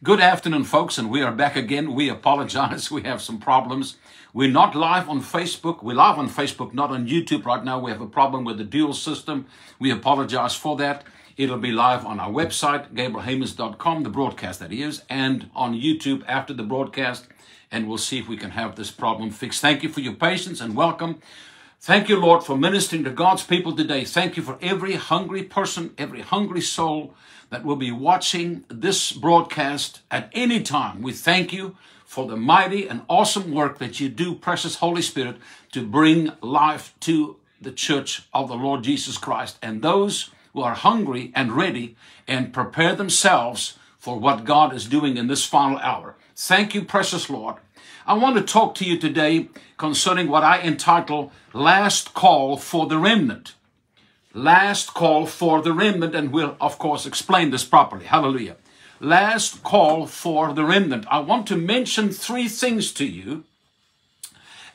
Good afternoon, folks, and we are back again. We apologize. We have some problems. We're not live on Facebook. We're live on Facebook, not on YouTube right now. We have a problem with the dual system. We apologize for that. It'll be live on our website, gabrielheymans.com, the broadcast that is, and on YouTube after the broadcast. And we'll see if we can have this problem fixed. Thank you for your patience and welcome. Thank you, Lord, for ministering to God's people today. Thank you for every hungry person, every hungry soul that will be watching this broadcast at any time. We thank you for the mighty and awesome work that you do, precious Holy Spirit, to bring life to the church of the Lord Jesus Christ and those who are hungry and ready and prepare themselves for what God is doing in this final hour. Thank you, precious Lord. I want to talk to you today concerning what I entitle Last Call for the Remnant. Last call for the remnant, and we'll, of course, explain this properly. Hallelujah. Last call for the remnant. I want to mention three things to you,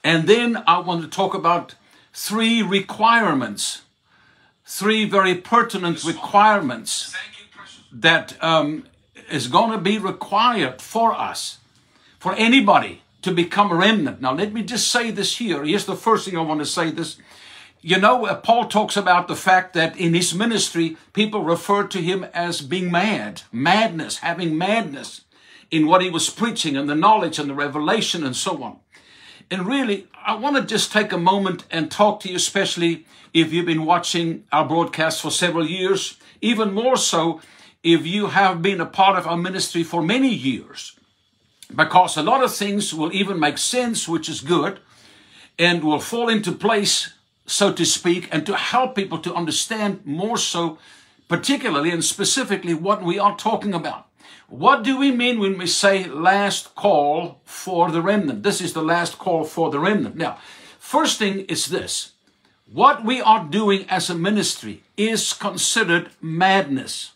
and then I want to talk about three requirements, three very pertinent requirements that um, is going to be required for us, for anybody to become a remnant. Now, let me just say this here. Here's the first thing I want to say this. You know, uh, Paul talks about the fact that in his ministry, people referred to him as being mad, madness, having madness in what he was preaching and the knowledge and the revelation and so on. And really, I want to just take a moment and talk to you, especially if you've been watching our broadcast for several years, even more so if you have been a part of our ministry for many years because a lot of things will even make sense, which is good, and will fall into place, so to speak, and to help people to understand more so, particularly and specifically, what we are talking about. What do we mean when we say last call for the remnant? This is the last call for the remnant. Now, first thing is this. What we are doing as a ministry is considered madness.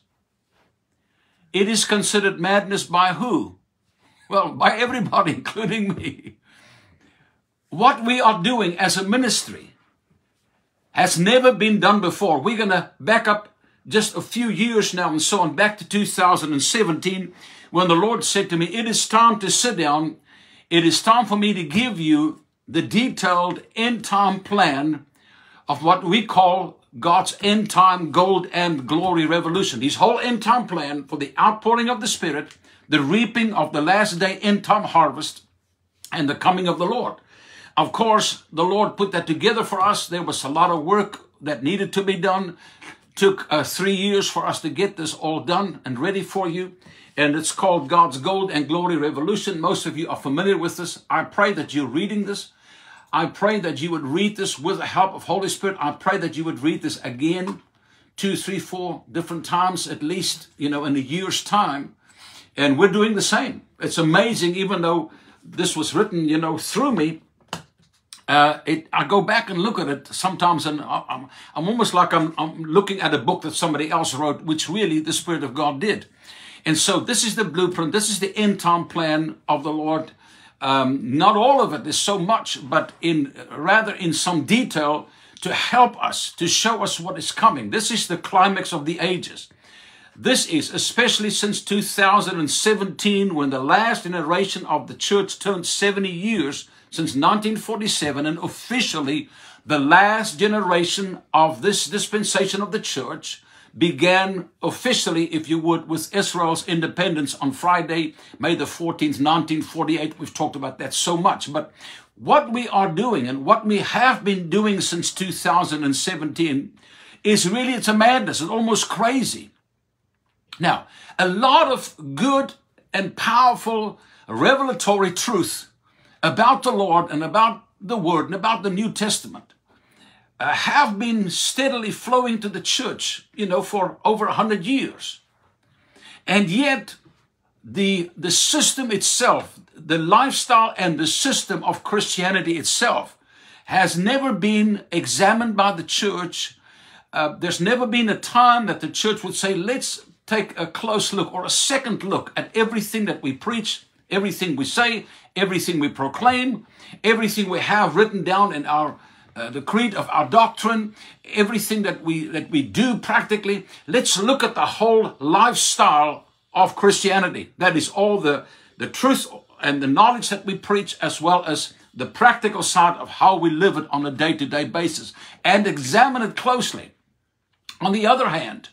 It is considered madness by who? Well, by everybody, including me. What we are doing as a ministry has never been done before. We're going to back up just a few years now and so on, back to 2017, when the Lord said to me, It is time to sit down. It is time for me to give you the detailed end time plan of what we call God's end time gold and glory revolution. His whole end time plan for the outpouring of the Spirit the reaping of the last day end time harvest and the coming of the Lord. Of course, the Lord put that together for us. There was a lot of work that needed to be done. Took uh, three years for us to get this all done and ready for you. And it's called God's Gold and Glory Revolution. Most of you are familiar with this. I pray that you're reading this. I pray that you would read this with the help of Holy Spirit. I pray that you would read this again, two, three, four different times at least, you know, in a year's time and we're doing the same. It's amazing, even though this was written, you know, through me. Uh, it, I go back and look at it sometimes, and I'm, I'm almost like I'm, I'm looking at a book that somebody else wrote, which really the Spirit of God did. And so this is the blueprint. This is the end time plan of the Lord. Um, not all of it is so much, but in rather in some detail to help us, to show us what is coming. This is the climax of the ages. This is especially since 2017 when the last generation of the church turned 70 years since 1947 and officially the last generation of this dispensation of the church began officially, if you would, with Israel's independence on Friday, May the 14th, 1948. We've talked about that so much. But what we are doing and what we have been doing since 2017 is really, it's a madness. It's almost crazy. Now, a lot of good and powerful revelatory truth about the Lord and about the Word and about the New Testament uh, have been steadily flowing to the church, you know, for over a hundred years. And yet, the, the system itself, the lifestyle and the system of Christianity itself has never been examined by the church. Uh, there's never been a time that the church would say, let's take a close look or a second look at everything that we preach, everything we say, everything we proclaim, everything we have written down in our uh, the creed of our doctrine, everything that we that we do practically. Let's look at the whole lifestyle of Christianity. That is all the, the truth and the knowledge that we preach, as well as the practical side of how we live it on a day to day basis and examine it closely. On the other hand,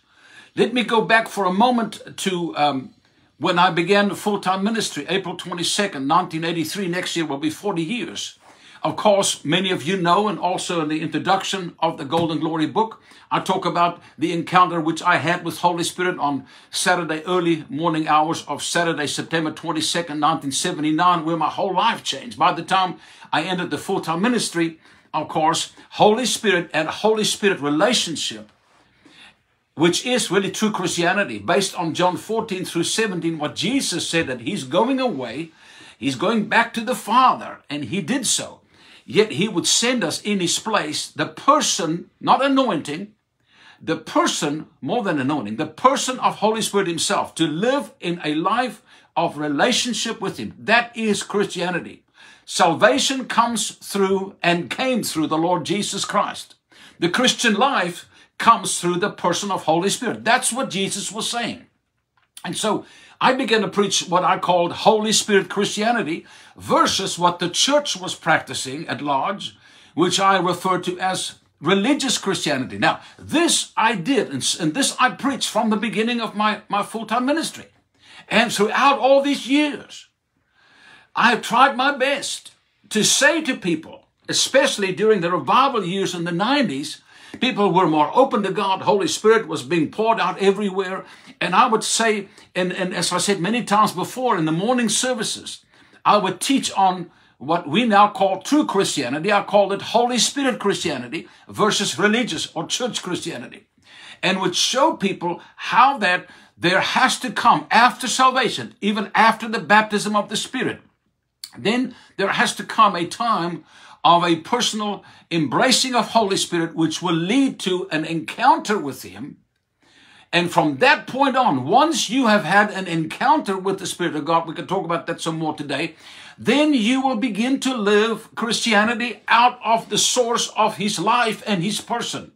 let me go back for a moment to um, when I began the full time ministry, April 22nd, 1983. Next year will be 40 years. Of course, many of you know, and also in the introduction of the Gold and Glory book, I talk about the encounter which I had with Holy Spirit on Saturday, early morning hours of Saturday, September 22nd, 1979, where my whole life changed. By the time I entered the full time ministry, of course, Holy Spirit and Holy Spirit relationship which is really true Christianity, based on John 14 through 17, what Jesus said that he's going away, he's going back to the Father, and he did so. Yet he would send us in his place the person, not anointing, the person, more than anointing, the person of Holy Spirit himself to live in a life of relationship with him. That is Christianity. Salvation comes through and came through the Lord Jesus Christ. The Christian life comes through the person of Holy Spirit. That's what Jesus was saying. And so I began to preach what I called Holy Spirit Christianity versus what the church was practicing at large, which I refer to as religious Christianity. Now, this I did, and, this I preached from the beginning of my, my full-time ministry. And throughout all these years, I have tried my best to say to people, especially during the revival years in the 90s, People were more open to God. Holy Spirit was being poured out everywhere. And I would say, and, and as I said many times before in the morning services, I would teach on what we now call true Christianity. I called it Holy Spirit Christianity versus religious or church Christianity. And would show people how that there has to come after salvation, even after the baptism of the Spirit. Then there has to come a time of a personal embracing of Holy Spirit, which will lead to an encounter with Him. And from that point on, once you have had an encounter with the Spirit of God, we can talk about that some more today, then you will begin to live Christianity out of the source of His life and His person.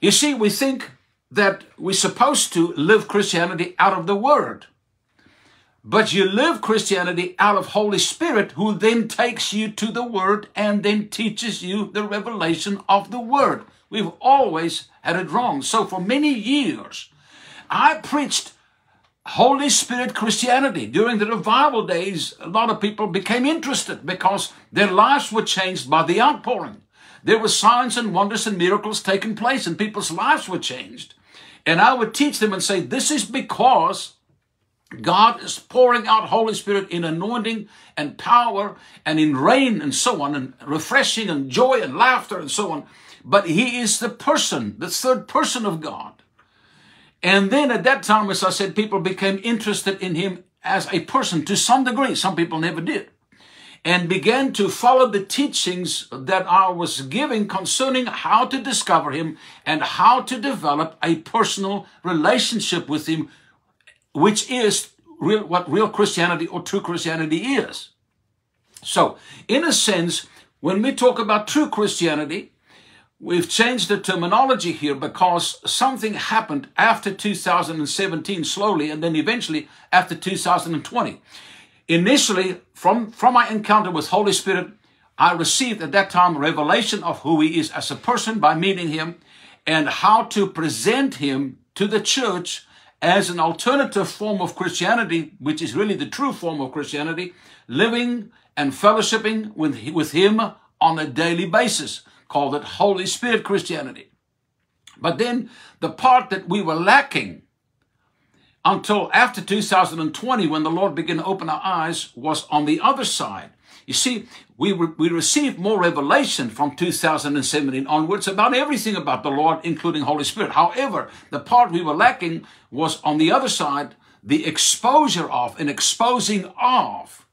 You see, we think that we're supposed to live Christianity out of the Word. But you live Christianity out of Holy Spirit, who then takes you to the Word and then teaches you the revelation of the Word. We've always had it wrong. So for many years, I preached Holy Spirit Christianity. During the revival days, a lot of people became interested because their lives were changed by the outpouring. There were signs and wonders and miracles taking place and people's lives were changed. And I would teach them and say, this is because God is pouring out Holy Spirit in anointing and power and in rain and so on, and refreshing and joy and laughter and so on. But He is the person, the third person of God. And then at that time, as I said, people became interested in Him as a person to some degree. Some people never did. And began to follow the teachings that I was giving concerning how to discover Him and how to develop a personal relationship with Him which is real, what real Christianity or true Christianity is. So, in a sense, when we talk about true Christianity, we've changed the terminology here because something happened after 2017 slowly and then eventually after 2020. Initially, from, from my encounter with Holy Spirit, I received at that time revelation of who he is as a person by meeting him and how to present him to the church as an alternative form of Christianity, which is really the true form of Christianity, living and fellowshipping with, with Him on a daily basis, called it Holy Spirit Christianity. But then the part that we were lacking until after 2020, when the Lord began to open our eyes, was on the other side. You see, we, re- we received more revelation from 2017 onwards about everything about the Lord, including Holy Spirit. However, the part we were lacking was on the other side, the exposure of and exposing of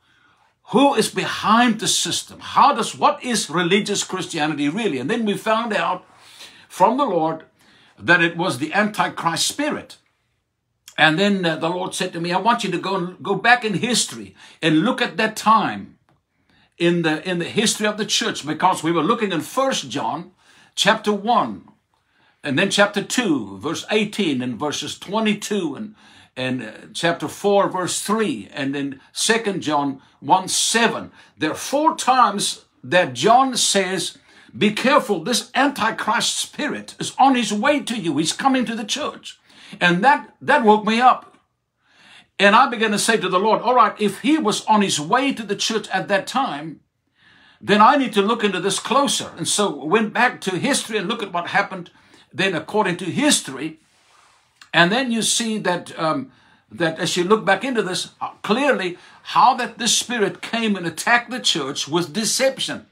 who is behind the system. How does, what is religious Christianity really? And then we found out from the Lord that it was the Antichrist spirit. And then uh, the Lord said to me, I want you to go, go back in history and look at that time in the in the history of the church because we were looking in First John chapter 1 and then chapter 2 verse 18 and verses 22 and and uh, chapter 4, verse 3, and then Second John 1 7. There are four times that John says, Be careful, this Antichrist spirit is on his way to you. He's coming to the church. And that, that woke me up. And I began to say to the Lord, All right, if he was on his way to the church at that time, then I need to look into this closer. And so went back to history and look at what happened then according to history. And then you see that um, that as you look back into this, uh, clearly how that this spirit came and attacked the church with deception.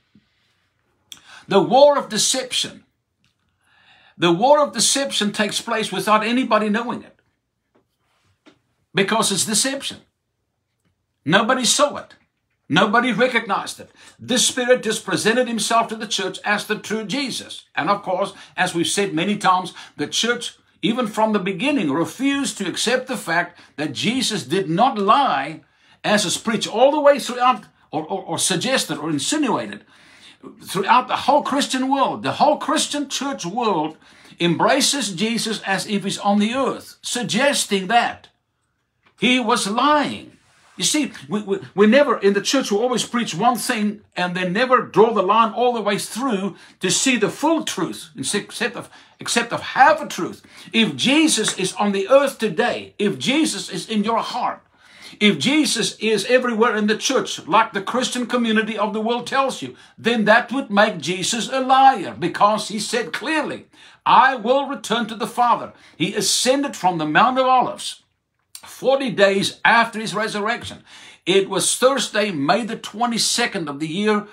The war of deception. The war of deception takes place without anybody knowing it. Because it's deception. Nobody saw it. Nobody recognized it. This spirit just presented himself to the church as the true Jesus. And of course, as we've said many times, the church, even from the beginning, refused to accept the fact that Jesus did not lie as is preached all the way throughout, or, or, or suggested or insinuated throughout the whole Christian world. The whole Christian church world embraces Jesus as if he's on the earth, suggesting that he was lying. You see, we, we, we never, in the church, we always preach one thing and then never draw the line all the way through to see the full truth, except of, except of half a truth. If Jesus is on the earth today, if Jesus is in your heart, if Jesus is everywhere in the church, like the Christian community of the world tells you, then that would make Jesus a liar because he said clearly, I will return to the Father. He ascended from the Mount of Olives. 40 days after his resurrection. It was Thursday, May the 22nd of the year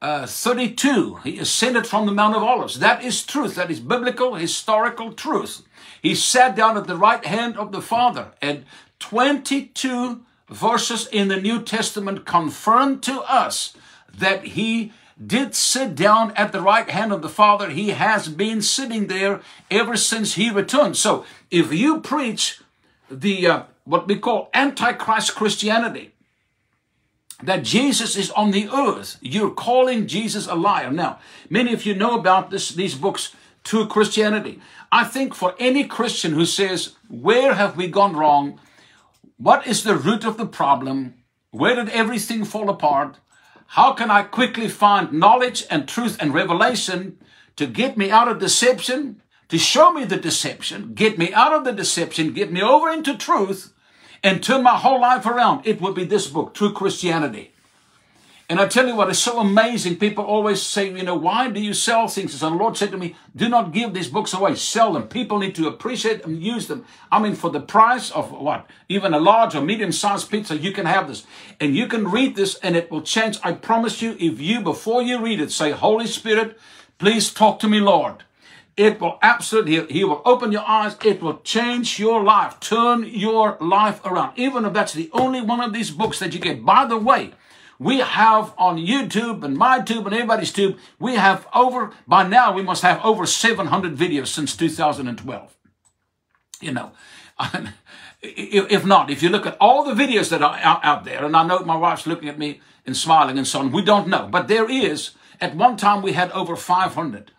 uh, 32. He ascended from the Mount of Olives. That is truth. That is biblical, historical truth. He sat down at the right hand of the Father, and 22 verses in the New Testament confirm to us that he did sit down at the right hand of the Father. He has been sitting there ever since he returned. So if you preach the uh, what we call antichrist Christianity. That Jesus is on the earth. You're calling Jesus a liar. Now, many of you know about this, these books, True Christianity. I think for any Christian who says, where have we gone wrong? What is the root of the problem? Where did everything fall apart? How can I quickly find knowledge and truth and revelation to get me out of deception, to show me the deception, get me out of the deception, get me over into truth, and turn my whole life around, it would be this book, True Christianity. And I tell you what, it's so amazing. People always say, you know, why do you sell things? And the Lord said to me, do not give these books away. Sell them. People need to appreciate and use them. I mean, for the price of what? Even a large or medium sized pizza, you can have this. And you can read this and it will change. I promise you, if you, before you read it, say, Holy Spirit, please talk to me, Lord. It will absolutely, he will open your eyes. It will change your life, turn your life around. Even if that's the only one of these books that you get. By the way, we have on YouTube and my tube and everybody's tube, we have over, by now we must have over 700 videos since 2012. You know, if not, if you look at all the videos that are out there, and I know my wife's looking at me and smiling and so on, we don't know, but there is, at one time we had over 500.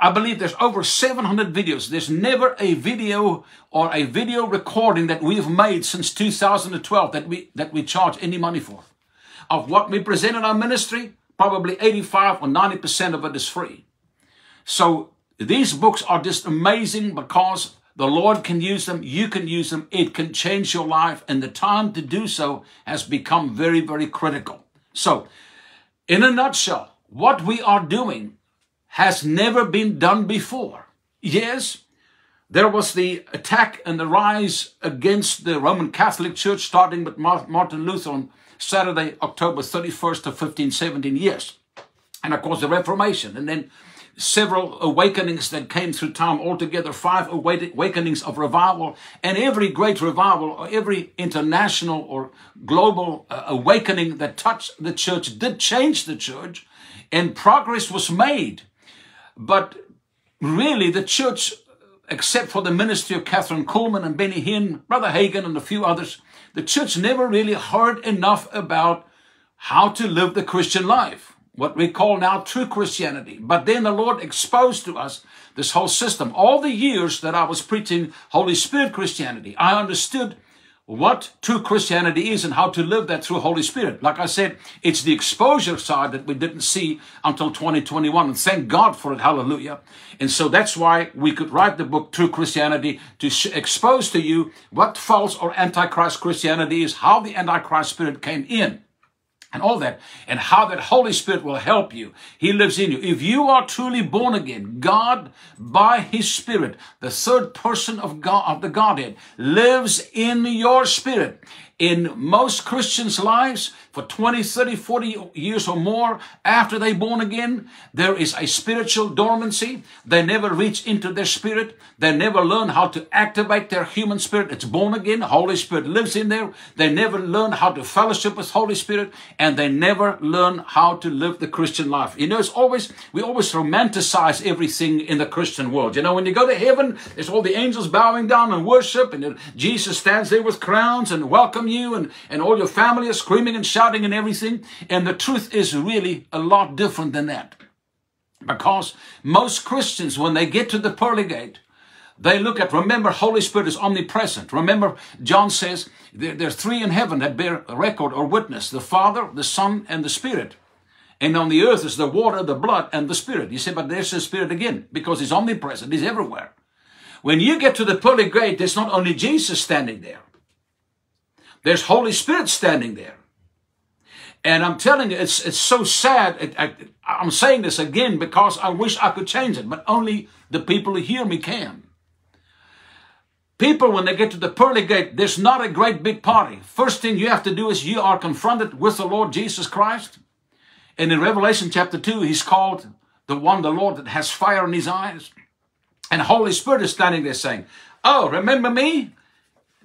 I believe there's over 700 videos. There's never a video or a video recording that we've made since 2012 that we, that we charge any money for. Of what we present in our ministry, probably 85 or 90% of it is free. So these books are just amazing because the Lord can use them. You can use them. It can change your life. And the time to do so has become very, very critical. So in a nutshell, what we are doing has never been done before. Yes, there was the attack and the rise against the Roman Catholic Church, starting with Martin Luther on Saturday, October 31st of 1517. Yes. And of course, the Reformation. And then several awakenings that came through time, altogether five awakenings of revival. And every great revival, or every international or global uh, awakening that touched the church did change the church, and progress was made. But really, the church, except for the ministry of Kathryn Kuhlman and Benny Hinn, Brother Hagin, and a few others, the church never really heard enough about how to live the Christian life, what we call now true Christianity. But then the Lord exposed to us this whole system. All the years that I was preaching Holy Spirit Christianity, I understood what true Christianity is and how to live that through Holy Spirit. Like I said, it's the exposure side that we didn't see until 2021. And thank God for it. Hallelujah. And so that's why we could write the book True Christianity to expose to you what false or antichrist Christianity is, how the antichrist spirit came in and all that, and how that Holy Spirit will help you. He lives in you. If you are truly born again, God, by His Spirit, the third person of God, of the Godhead, lives in your spirit in most Christians' lives for 20, 30, 40 years or more after they're born again, there is a spiritual dormancy. They never reach into their spirit. They never learn how to activate their human spirit. It's born again. Holy Spirit lives in there. They never learn how to fellowship with Holy Spirit and they never learn how to live the Christian life. You know, it's always, we always romanticize everything in the Christian world. You know, when you go to heaven, there's all the angels bowing down and worship and Jesus stands there with crowns and welcome you and, and all your family are screaming and shouting and everything. And the truth is really a lot different than that. Because most Christians, when they get to the pearly gate, they look at, remember, Holy Spirit is omnipresent. Remember, John says there, there's three in heaven that bear record or witness the Father, the Son, and the Spirit. And on the earth is the water, the blood, and the Spirit. You say, but there's the Spirit again, because He's omnipresent, He's everywhere. When you get to the pearly gate, there's not only Jesus standing there, there's Holy Spirit standing there. And I'm telling you, it's, it's so sad. It, I, I'm saying this again because I wish I could change it, but only the people who hear me can. People, when they get to the pearly gate, there's not a great big party. First thing you have to do is you are confronted with the Lord Jesus Christ. And in Revelation chapter 2, he's called the one, the Lord that has fire in his eyes. And Holy Spirit is standing there saying, Oh, remember me?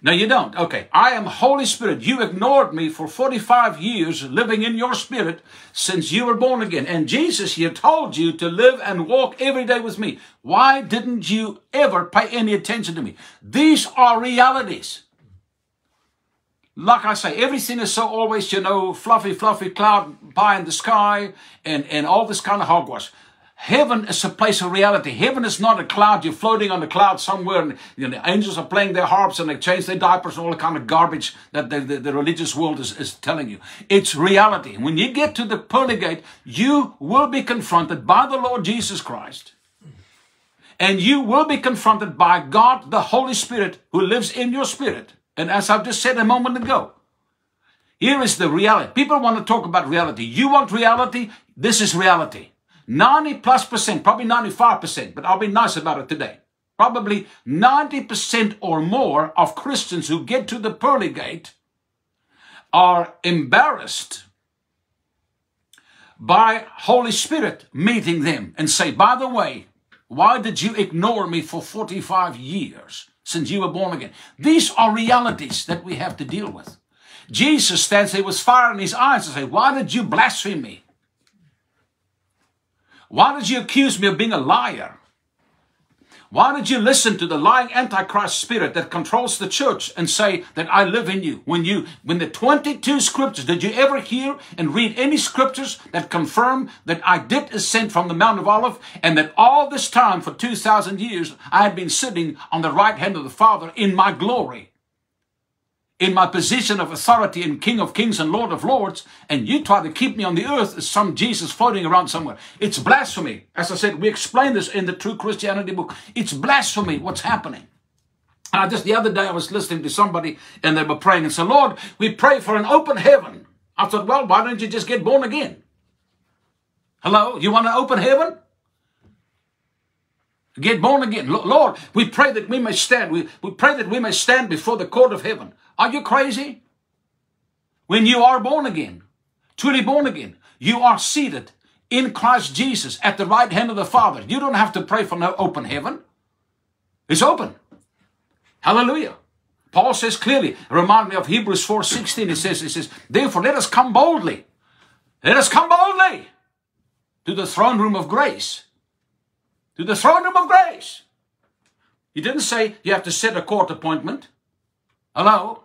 No, you don't. Okay. I am Holy Spirit. You ignored me for 45 years living in your spirit since you were born again. And Jesus here told you to live and walk every day with me. Why didn't you ever pay any attention to me? These are realities. Like I say, everything is so always, you know, fluffy, fluffy cloud pie in the sky and, and all this kind of hogwash. Heaven is a place of reality. Heaven is not a cloud. You're floating on the cloud somewhere and you know, the angels are playing their harps and they change their diapers and all the kind of garbage that the, the, the religious world is, is telling you. It's reality. When you get to the pearly gate, you will be confronted by the Lord Jesus Christ. And you will be confronted by God, the Holy Spirit, who lives in your spirit. And as I've just said a moment ago, here is the reality. People want to talk about reality. You want reality? This is reality. 90 plus percent, probably 95%, but I'll be nice about it today. Probably 90% or more of Christians who get to the pearly gate are embarrassed by Holy Spirit meeting them and say, by the way, why did you ignore me for 45 years since you were born again? These are realities that we have to deal with. Jesus stands there with fire in his eyes and say, why did you blaspheme me? Why did you accuse me of being a liar? Why did you listen to the lying antichrist spirit that controls the church and say that I live in you? When you, when the 22 scriptures, did you ever hear and read any scriptures that confirm that I did ascend from the Mount of Olive and that all this time for 2,000 years I had been sitting on the right hand of the Father in my glory? In my position of authority and King of Kings and Lord of Lords, and you try to keep me on the earth as some Jesus floating around somewhere. It's blasphemy. As I said, we explain this in the True Christianity book. It's blasphemy what's happening. And I just the other day I was listening to somebody and they were praying and said, Lord, we pray for an open heaven. I thought, well, why don't you just get born again? Hello, you want an open heaven? Get born again. Lord, we pray that we may stand. We, we pray that we may stand before the court of heaven. Are you crazy? When you are born again, truly born again, you are seated in Christ Jesus at the right hand of the Father. You don't have to pray for no open heaven. It's open. Hallelujah. Paul says clearly, remind me of Hebrews 4.16, it says, it says, therefore let us come boldly. Let us come boldly to the throne room of grace. To the throne room of grace. He didn't say you have to sit a court appointment. Hello?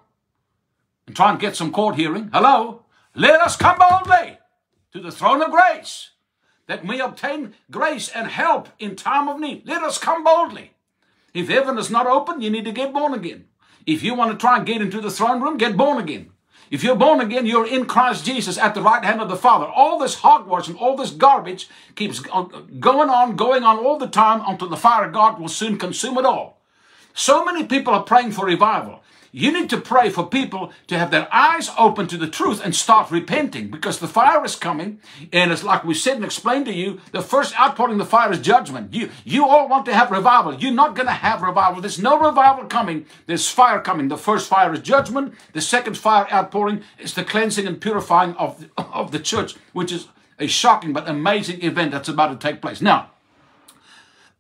and try and get some court hearing. Hello? Let us come boldly to the throne of grace that we obtain grace and help in time of need. Let us come boldly. If heaven is not open, you need to get born again. If you want to try and get into the throne room, get born again. If you're born again, you're in Christ Jesus at the right hand of the Father. All this hogwash and all this garbage keeps going on, going on all the time until the fire of God will soon consume it all. So many people are praying for revival. You need to pray for people to have their eyes open to the truth and start repenting because the fire is coming. And it's like we said and explained to you, the first outpouring of the fire is judgment. You, you all want to have revival. You're not going to have revival. There's no revival coming. There's fire coming. The first fire is judgment. The second fire outpouring is the cleansing and purifying of, of the church, which is a shocking but amazing event that's about to take place. Now,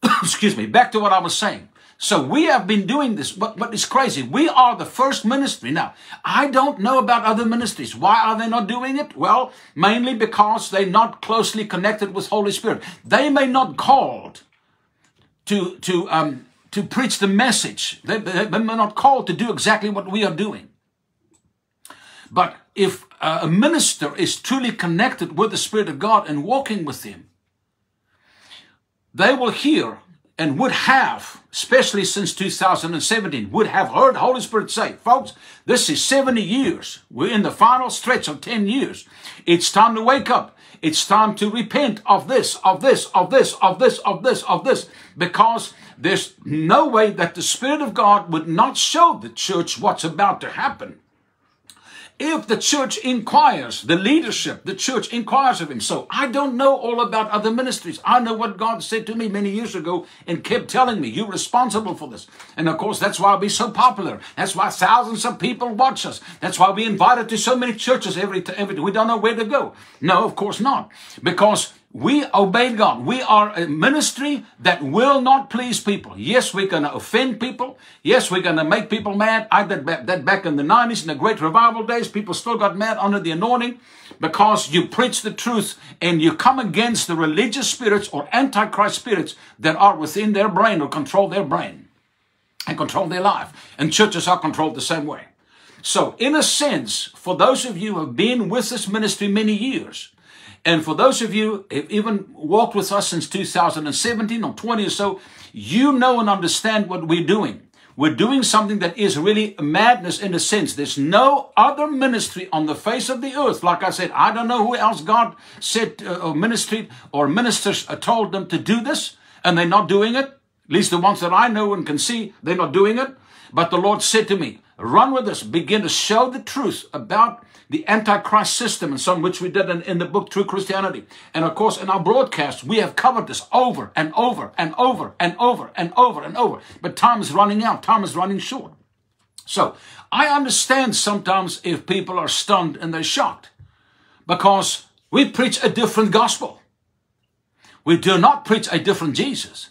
excuse me, back to what I was saying. So we have been doing this, but, but it's crazy. We are the first ministry. Now, I don't know about other ministries. Why are they not doing it? Well, mainly because they're not closely connected with Holy Spirit. They may not called to, to, um, to preach the message. They, they, they may not called to do exactly what we are doing. But if a minister is truly connected with the Spirit of God and walking with Him, they will hear and would have, especially since 2017, would have heard Holy Spirit say, folks, this is 70 years. We're in the final stretch of 10 years. It's time to wake up. It's time to repent of this, of this, of this, of this, of this, of this, because there's no way that the Spirit of God would not show the church what's about to happen if the church inquires, the leadership, the church inquires of him. So I don't know all about other ministries. I know what God said to me many years ago and kept telling me, you're responsible for this. And of course, that's why we're so popular. That's why thousands of people watch us. That's why we invited to so many churches every, every, we don't know where to go. No, of course not. Because we obey God. We are a ministry that will not please people. Yes, we're going to offend people. Yes, we're going to make people mad. I did that back in the 90s in the great revival days. People still got mad under the anointing because you preach the truth and you come against the religious spirits or antichrist spirits that are within their brain or control their brain and control their life. And churches are controlled the same way. So in a sense, for those of you who have been with this ministry many years, and for those of you who have even walked with us since 2017 or 20 or so, you know and understand what we're doing. We're doing something that is really madness in a sense. There's no other ministry on the face of the earth. Like I said, I don't know who else God said uh, or ministry or ministers uh, told them to do this and they're not doing it. At least the ones that I know and can see, they're not doing it. But the Lord said to me, run with us. begin to show the truth about the Antichrist system and some which we did in, in the book True Christianity. And of course, in our broadcast, we have covered this over and over and over and over and over and over. But time is running out. Time is running short. So I understand sometimes if people are stunned and they're shocked because we preach a different gospel. We do not preach a different Jesus.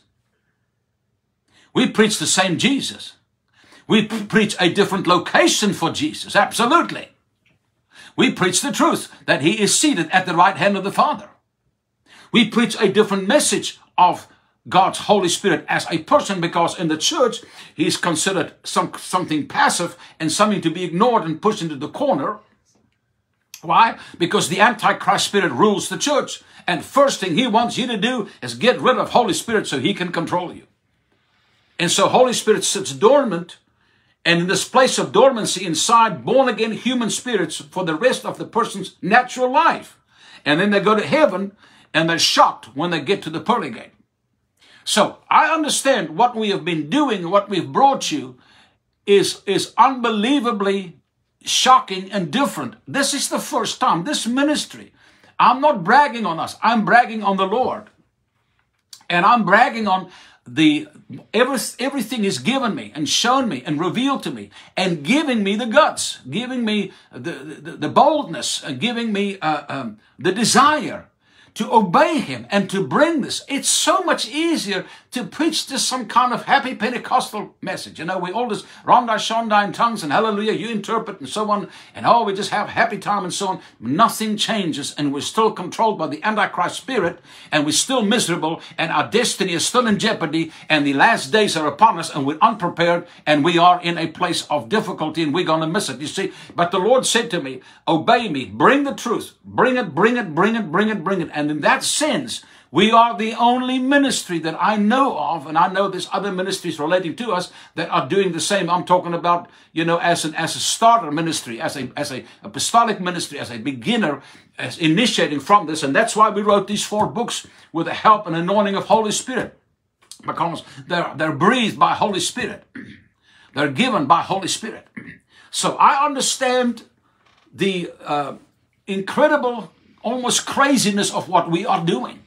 We preach the same Jesus. We preach a different location for Jesus. Absolutely. We preach the truth that he is seated at the right hand of the Father. We preach a different message of God's Holy Spirit as a person because in the church he's considered some, something passive and something to be ignored and pushed into the corner. Why? Because the Antichrist spirit rules the church. And first thing he wants you to do is get rid of Holy Spirit so he can control you. And so Holy Spirit sits dormant and in this place of dormancy inside born again human spirits for the rest of the person's natural life. And then they go to heaven and they're shocked when they get to the pearly gate. So I understand what we have been doing, what we've brought you is, is unbelievably shocking and different. This is the first time, this ministry. I'm not bragging on us. I'm bragging on the Lord. And I'm bragging on the every, everything is given me and shown me and revealed to me and giving me the guts, giving me the, the, the boldness, and giving me uh, um, the desire to obey him and to bring this. It's so much easier to preach this some kind of happy Pentecostal message. You know, we all just Ronda Shonda in tongues and hallelujah, you interpret and so on, and oh, we just have happy time and so on. Nothing changes, and we're still controlled by the Antichrist spirit, and we're still miserable, and our destiny is still in jeopardy, and the last days are upon us, and we're unprepared, and we are in a place of difficulty, and we're going to miss it. You see, but the Lord said to me, Obey me, bring the truth, bring it, bring it, bring it, bring it, bring it. And in that sense, we are the only ministry that I know of, and I know there's other ministries relating to us that are doing the same. I'm talking about, you know, as an as a starter ministry, as a as a apostolic ministry, as a beginner, as initiating from this, and that's why we wrote these four books with the help and anointing of Holy Spirit, because they're they're breathed by Holy Spirit, they're given by Holy Spirit. So I understand the uh, incredible, almost craziness of what we are doing.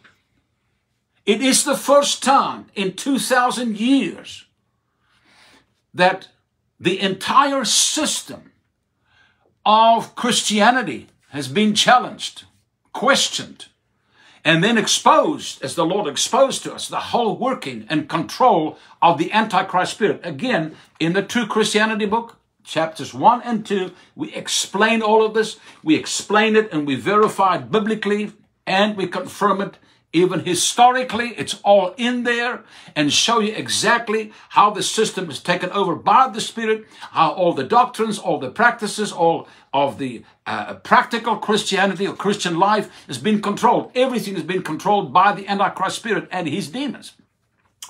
It is the first time in 2,000 years that the entire system of Christianity has been challenged, questioned, and then exposed, as the Lord exposed to us, the whole working and control of the Antichrist spirit. Again, in the True Christianity book, chapters 1 and 2, we explain all of this. We explain it and we verify it biblically and we confirm it even historically, it's all in there and show you exactly how the system is taken over by the Spirit, how all the doctrines, all the practices, all of the uh, practical Christianity or Christian life has been controlled. Everything has been controlled by the Antichrist Spirit and his demons.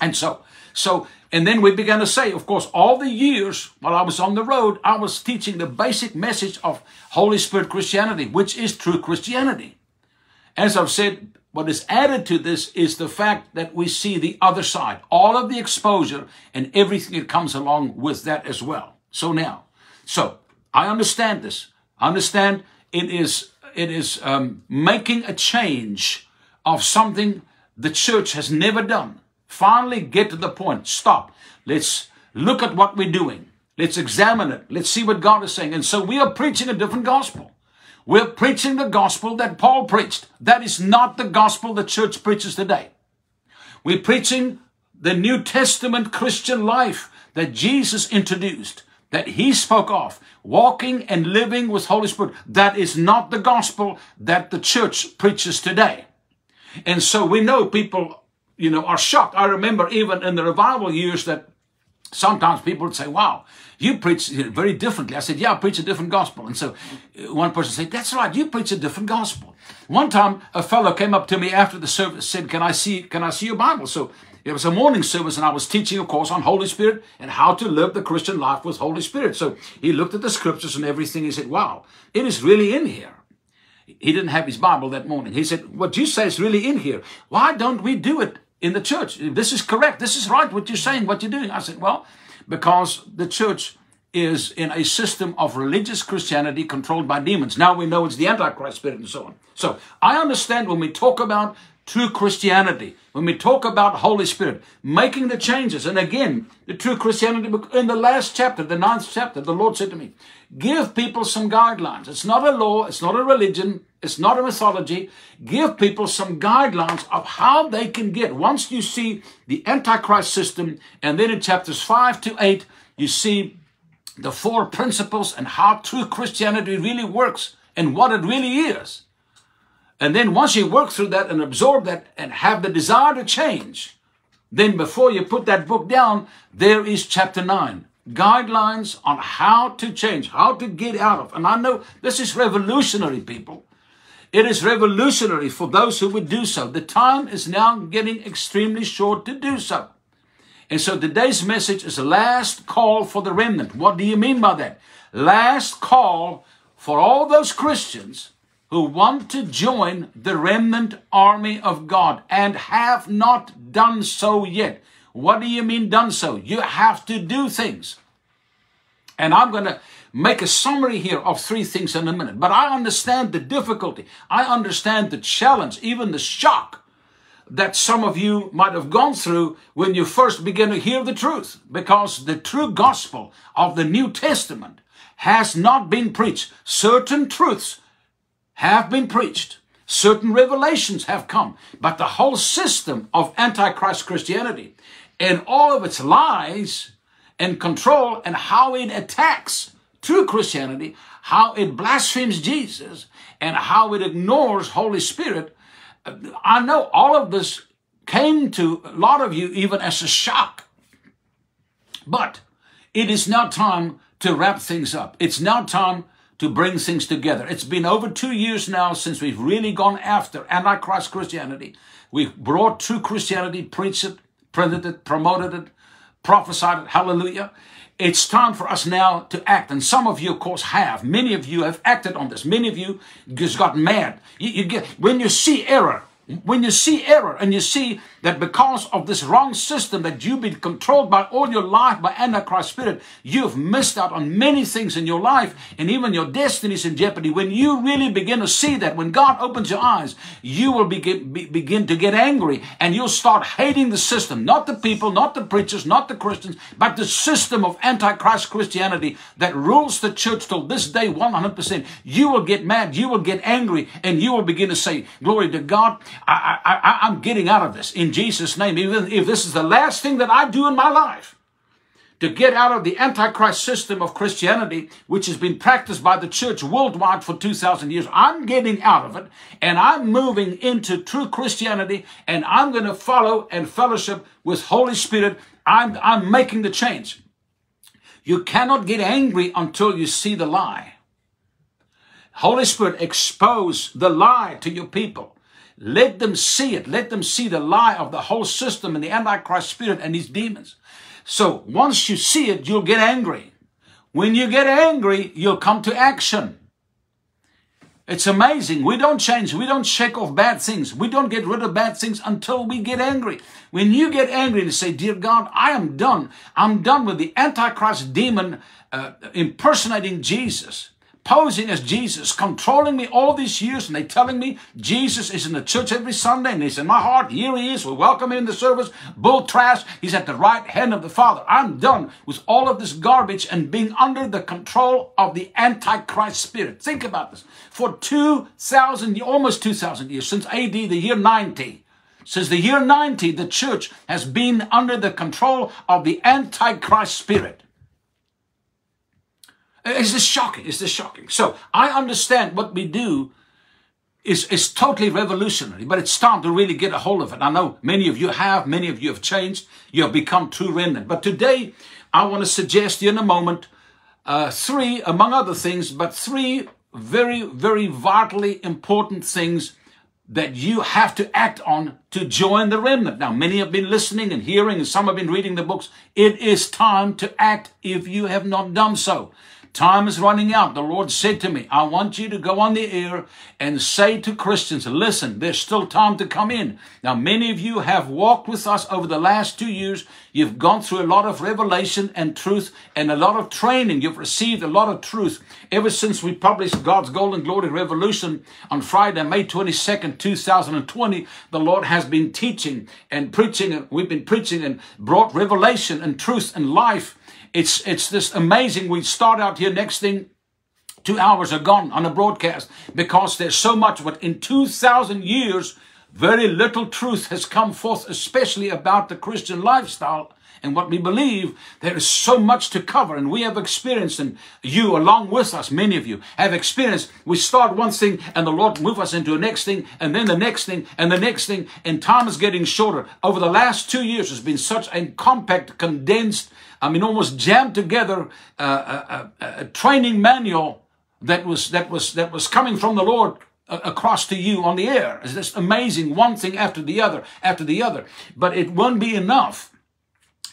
And so, so, and then we began to say, of course, all the years while I was on the road, I was teaching the basic message of Holy Spirit Christianity, which is true Christianity. As I've said what is added to this is the fact that we see the other side, all of the exposure and everything that comes along with that as well. So now, so I understand this. I understand it is it is um, making a change of something the church has never done. Finally, get to the point. Stop. Let's look at what we're doing. Let's examine it. Let's see what God is saying. And so we are preaching a different gospel. We're preaching the gospel that Paul preached. That is not the gospel the church preaches today. We're preaching the New Testament Christian life that Jesus introduced, that he spoke of, walking and living with Holy Spirit. That is not the gospel that the church preaches today. And so we know people, you know, are shocked. I remember even in the revival years that sometimes people would say, wow, you preach very differently. I said, yeah, I preach a different gospel. And so uh, one person said, that's right, you preach a different gospel. One time a fellow came up to me after the service, said, can I see, can I see your Bible? So it was a morning service and I was teaching, of course, on Holy Spirit and how to live the Christian life with Holy Spirit. So he looked at the scriptures and everything. He said, wow, it is really in here. He didn't have his Bible that morning. He said, what you say is really in here. Why don't we do it in the church? This is correct. This is right. What you're saying, what you're doing. I said, well, because the church is in a system of religious Christianity controlled by demons. Now we know it's the Antichrist spirit and so on. So I understand when we talk about true Christianity, when we talk about Holy Spirit, making the changes. And again, the true Christianity book, in the last chapter, the ninth chapter, the Lord said to me, give people some guidelines. It's not a law, it's not a religion, it's not a mythology. Give people some guidelines of how they can get. Once you see the Antichrist system, and then in chapters 5 to 8, you see the four principles and how true Christianity really works and what it really is. And then once you work through that and absorb that and have the desire to change, then before you put that book down, there is chapter 9 guidelines on how to change, how to get out of. And I know this is revolutionary, people. It is revolutionary for those who would do so. The time is now getting extremely short to do so. And so today's message is a last call for the remnant. What do you mean by that? Last call for all those Christians who want to join the remnant army of God and have not done so yet. What do you mean done so? You have to do things. And I'm going to make a summary here of three things in a minute. But I understand the difficulty. I understand the challenge, even the shock that some of you might have gone through when you first began to hear the truth. Because the true gospel of the New Testament has not been preached. Certain truths have been preached. Certain revelations have come, but the whole system of Antichrist Christianity and all of its lies and control and how it attacks true Christianity, how it blasphemes Jesus, and how it ignores Holy Spirit. Uh, I know all of this came to a lot of you even as a shock. But it is now time to wrap things up. It's now time to bring things together. It's been over two years now since we've really gone after Antichrist Christianity. We've brought true Christianity, preached it, printed it, promoted it, prophesied it. Hallelujah. It's time for us now to act. And some of you, of course, have. Many of you have acted on this. Many of you just got mad. You, you get, when you see error, when you see error and you see that because of this wrong system that you've been controlled by all your life by Antichrist spirit, you've missed out on many things in your life and even your destiny is in jeopardy. When you really begin to see that, when God opens your eyes, you will begin, be, begin to get angry and you'll start hating the system, not the people, not the preachers, not the Christians, but the system of Antichrist Christianity that rules the church till this day 100%. You will get mad, you will get angry, and you will begin to say, glory to God, I, I, I'm getting out of this. In Jesus' name, even if this is the last thing that I do in my life, to get out of the Antichrist system of Christianity, which has been practiced by the church worldwide for 2,000 years. I'm getting out of it and I'm moving into true Christianity and I'm going to follow and fellowship with Holy Spirit. I'm, I'm making the change. You cannot get angry until you see the lie. Holy Spirit, expose the lie to your people. Let them see it. Let them see the lie of the whole system and the Antichrist spirit and these demons. So once you see it, you'll get angry. When you get angry, you'll come to action. It's amazing. We don't change. We don't shake off bad things. We don't get rid of bad things until we get angry. When you get angry and say, Dear God, I am done. I'm done with the Antichrist demon uh, impersonating Jesus posing as Jesus, controlling me all these years, and they telling me Jesus is in the church every Sunday, and he's in my heart. Here he is. We welcome him in the service. Bull trash. He's at the right hand of the Father. I'm done with all of this garbage and being under the control of the Antichrist spirit. Think about this. For 2,000, almost 2,000 years, since AD, the year 90, since the year 90, the church has been under the control of the Antichrist spirit. Is this shocking? Is this shocking? So I understand what we do is, is totally revolutionary, but it's time to really get a hold of it. I know many of you have, many of you have changed. You have become true remnant. But today, I want to suggest you in a moment uh, three, among other things, but three very, very vitally important things that you have to act on to join the remnant. Now, many have been listening and hearing, and some have been reading the books. It is time to act if you have not done so. Time is running out. The Lord said to me, I want you to go on the air and say to Christians, listen, there's still time to come in. Now, many of you have walked with us over the last two years. You've gone through a lot of revelation and truth and a lot of training. You've received a lot of truth ever since we published God's Gold and Glory Revolution on Friday, May 22nd, 2020. The Lord has been teaching and preaching and we've been preaching and brought revelation and truth and life it's, it's this amazing. We start out here, next thing, two hours are gone on a broadcast because there's so much, but in 2,000 years, very little truth has come forth, especially about the Christian lifestyle and what we believe, there is so much to cover. And we have experienced, and you along with us, many of you have experienced, we start one thing and the Lord move us into the next thing, and then the next thing, and the next thing, and time is getting shorter. Over the last two years, it's been such a compact, condensed I mean, almost jammed together a, a, a, training manual that was that was that was coming from the Lord across to you on the air. It's just amazing, one thing after the other, after the other. But it won't be enough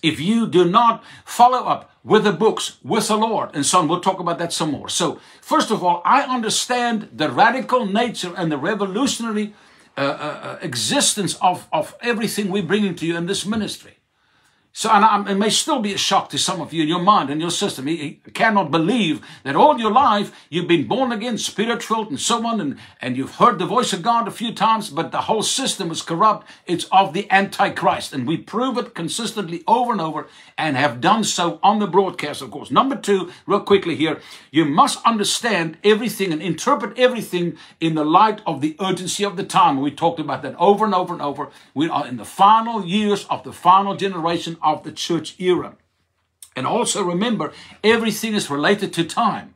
if you do not follow up with the books, with the Lord. And so we'll talk about that some more. So, first of all, I understand the radical nature and the revolutionary uh, uh, uh existence of, of everything we bring into you in this ministry. So, and it may still be a shock to some of you in your mind and your system. You cannot believe that all your life you've been born again, spirit filled, and so on, and, and you've heard the voice of God a few times, but the whole system is corrupt. It's of the Antichrist. And we prove it consistently over and over and have done so on the broadcast, of course. Number two, real quickly here, you must understand everything and interpret everything in the light of the urgency of the time. We talked about that over and over and over. We are in the final years of the final generation of the church era. And also remember, everything is related to time.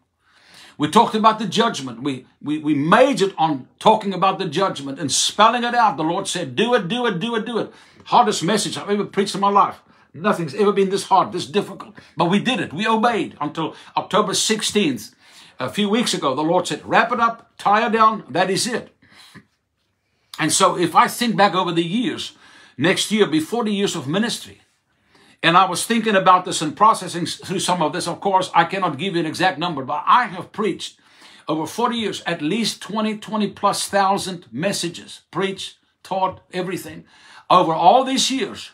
We talked about the judgment. We, we, we majored on talking about the judgment and spelling it out. The Lord said, do it, do it, do it, do it. Hardest message I've ever preached in my life. Nothing's ever been this hard, this difficult. But we did it. We obeyed until October 16th. A few weeks ago, the Lord said, wrap it up, tie it down. That is it. And so if I think back over the years, next year, before the years of ministry, and I was thinking about this and processing through some of this. Of course, I cannot give you an exact number, but I have preached over 40 years, at least 20, 20 plus thousand messages, preached, taught, everything. Over all these years,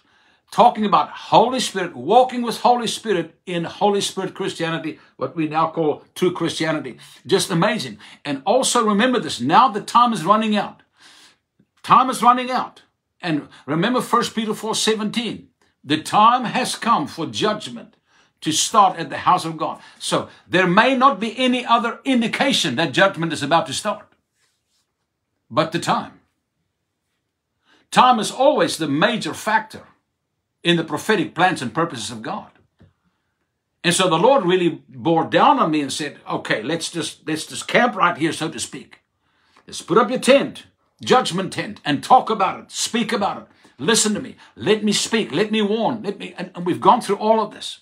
talking about Holy Spirit, walking with Holy Spirit in Holy Spirit Christianity, what we now call true Christianity. Just amazing. And also remember this, now the time is running out. Time is running out. And remember 1 Peter 4, 17. The time has come for judgment to start at the house of God. So there may not be any other indication that judgment is about to start, but the time. Time is always the major factor in the prophetic plans and purposes of God. And so the Lord really bore down on me and said, okay, let's just, let's just camp right here, so to speak. Let's put up your tent, judgment tent, and talk about it, speak about it. Listen to me. Let me speak. Let me warn. Let me. And, and we've gone through all of this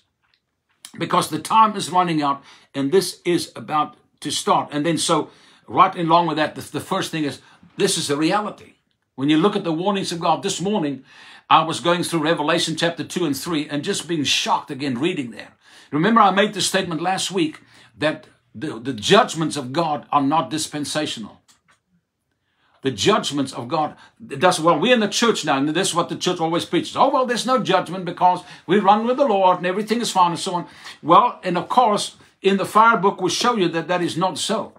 because the time is running out and this is about to start. And then so right along with that, the, the first thing is this is a reality. When you look at the warnings of God this morning, I was going through Revelation chapter 2 and 3 and just being shocked again reading there. Remember, I made the statement last week that the, the judgments of God are not dispensational the judgments of God. That's well, we're in the church now, and this is what the church always preaches. Oh, well, there's no judgment because we run with the Lord and everything is fine and so on. Well, and of course, in the fire book, we show you that that is not so.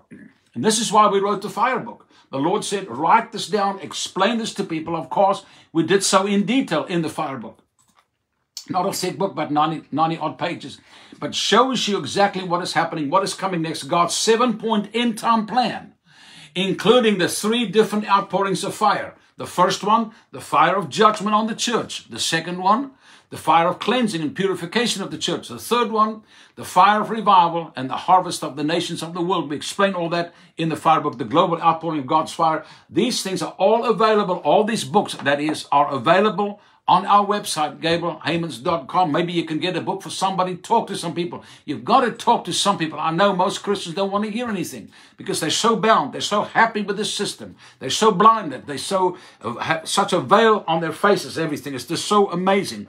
And this is why we wrote the fire book. The Lord said, write this down, explain this to people. Of course, we did so in detail in the fire book. Not a thick book, but 90, 90 odd pages. But shows you exactly what is happening, what is coming next. God's seven point end time plan including the three different outpourings of fire. The first one, the fire of judgment on the church. The second one, the fire of cleansing and purification of the church. The third one, the fire of revival and the harvest of the nations of the world. We explain all that in the fire book, the global outpouring of God's fire. These things are all available. All these books, that is, are available on our website, GabrielHeymans.com. Maybe you can get a book for somebody, talk to some people. You've got to talk to some people. I know most Christians don't want to hear anything because they're so bound. They're so happy with this system. They're so blinded. They're so, uh, have such a veil on their faces. Everything is just so amazing.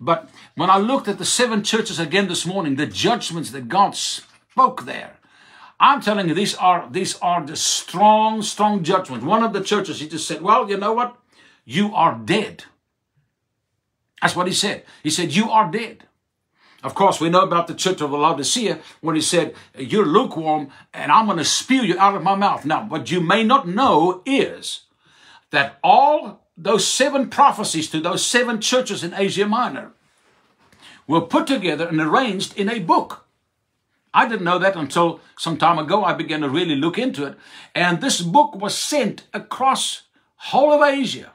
But when I looked at the seven churches again this morning, the judgments that God spoke there, I'm telling you, these are, these are the strong, strong judgments. One of the churches, he just said, well, you know what? You are dead. That's what he said. He said, You are dead. Of course, we know about the church of the Laodicea when he said, You're lukewarm and I'm going to spew you out of my mouth. Now, what you may not know is that all those seven prophecies to those seven churches in Asia Minor were put together and arranged in a book. I didn't know that until some time ago. I began to really look into it. And this book was sent across whole of Asia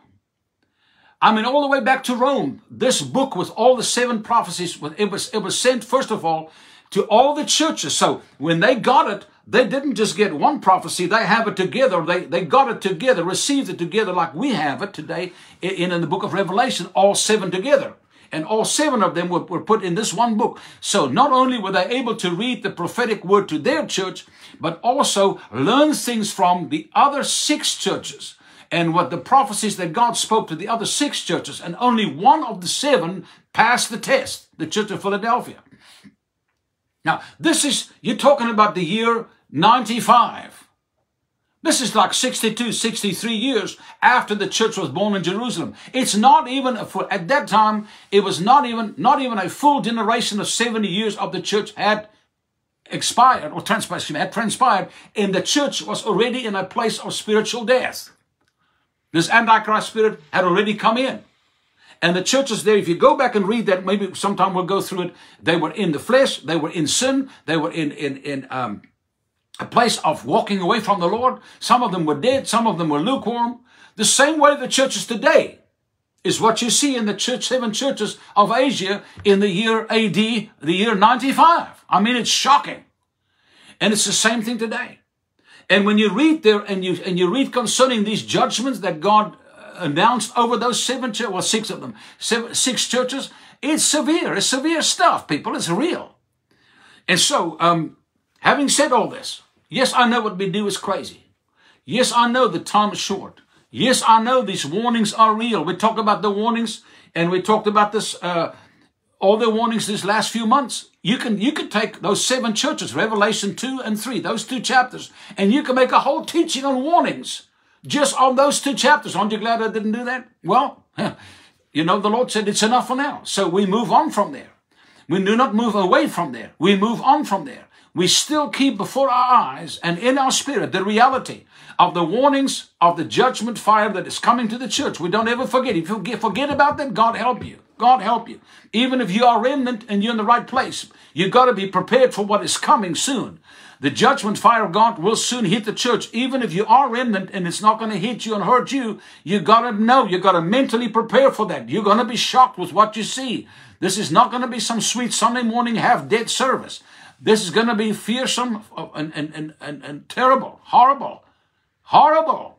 I mean, all the way back to Rome, this book with all the seven prophecies, it was, it was sent, first of all, to all the churches. So when they got it, they didn't just get one prophecy, they have it together. They, they got it together, received it together like we have it today in, in the book of Revelation, all seven together. And all seven of them were, were put in this one book. So not only were they able to read the prophetic word to their church, but also learn things from the other six churches and what the prophecies that God spoke to the other six churches, and only one of the seven passed the test, the church of Philadelphia. Now, this is, you're talking about the year 95. This is like 62, 63 years after the church was born in Jerusalem. It's not even, a, full, at that time, it was not even, not even a full generation of 70 years of the church had expired or transpired, had transpired, and the church was already in a place of spiritual death. This Antichrist spirit had already come in. And the churches there, if you go back and read that, maybe sometime we'll go through it. They were in the flesh, they were in sin, they were in in in um, a place of walking away from the Lord. Some of them were dead, some of them were lukewarm. The same way the churches today is what you see in the church, seven churches of Asia in the year AD, the year 95. I mean, it's shocking. And it's the same thing today. And when you read there and you, and you read concerning these judgments that God uh, announced over those seven churches, well, six of them, seven, six churches, it's severe. It's severe stuff, people. It's real. And so, um, having said all this, Yes, I know what we do is crazy. Yes, I know the time is short. Yes, I know these warnings are real. We talk about the warnings and we talked about this, uh, all the warnings these last few months. You can, you can take those seven churches, Revelation 2 and 3, those two chapters, and you can make a whole teaching on warnings just on those two chapters. Aren't you glad I didn't do that? Well, you know, the Lord said it's enough for now. So we move on from there. We do not move away from there. We move on from there we still keep before our eyes and in our spirit the reality of the warnings of the judgment fire that is coming to the church. We don't ever forget. If you forget about that, God help you. God help you. Even if you are remnant and you're in the right place, you've got to be prepared for what is coming soon. The judgment fire of God will soon hit the church. Even if you are remnant and it's not going to hit you and hurt you, you got to know, you got to mentally prepare for that. You're going to be shocked with what you see. This is not going to be some sweet Sunday morning half dead service. This is going to be fearsome and, and, and, and, and terrible, horrible, horrible.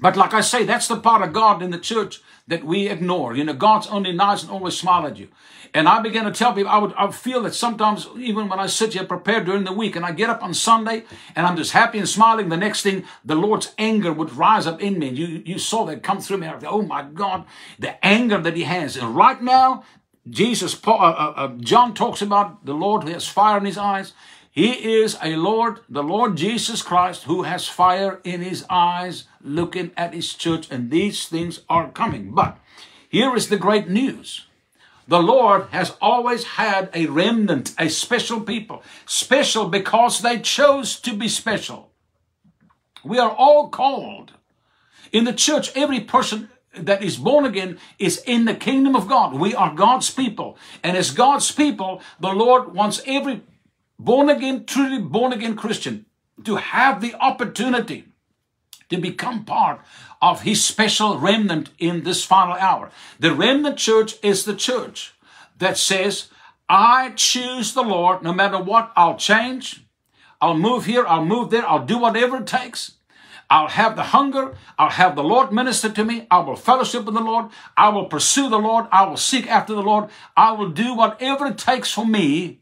But like I say, that's the part of God in the church that we ignore. You know, God's only nice and always smile at you. And I began to tell people, I would, I would feel that sometimes, even when I sit here prepared during the week, and I get up on Sunday, and I'm just happy and smiling, the next thing, the Lord's anger would rise up in me. And you, you saw that come through me. I thought, oh my God, the anger that He has. And right now, Jesus, uh, uh, uh, John talks about the Lord who has fire in his eyes. He is a Lord, the Lord Jesus Christ, who has fire in his eyes looking at his church, and these things are coming. But here is the great news. The Lord has always had a remnant, a special people, special because they chose to be special. We are all called. In the church, every person that is born again is in the kingdom of God. We are God's people. And as God's people, the Lord wants every born again, truly born again Christian to have the opportunity to become part of his special remnant in this final hour. The remnant church is the church that says, I choose the Lord no matter what, I'll change. I'll move here, I'll move there, I'll do whatever it takes. I'll have the hunger. I'll have the Lord minister to me. I will fellowship with the Lord. I will pursue the Lord. I will seek after the Lord. I will do whatever it takes for me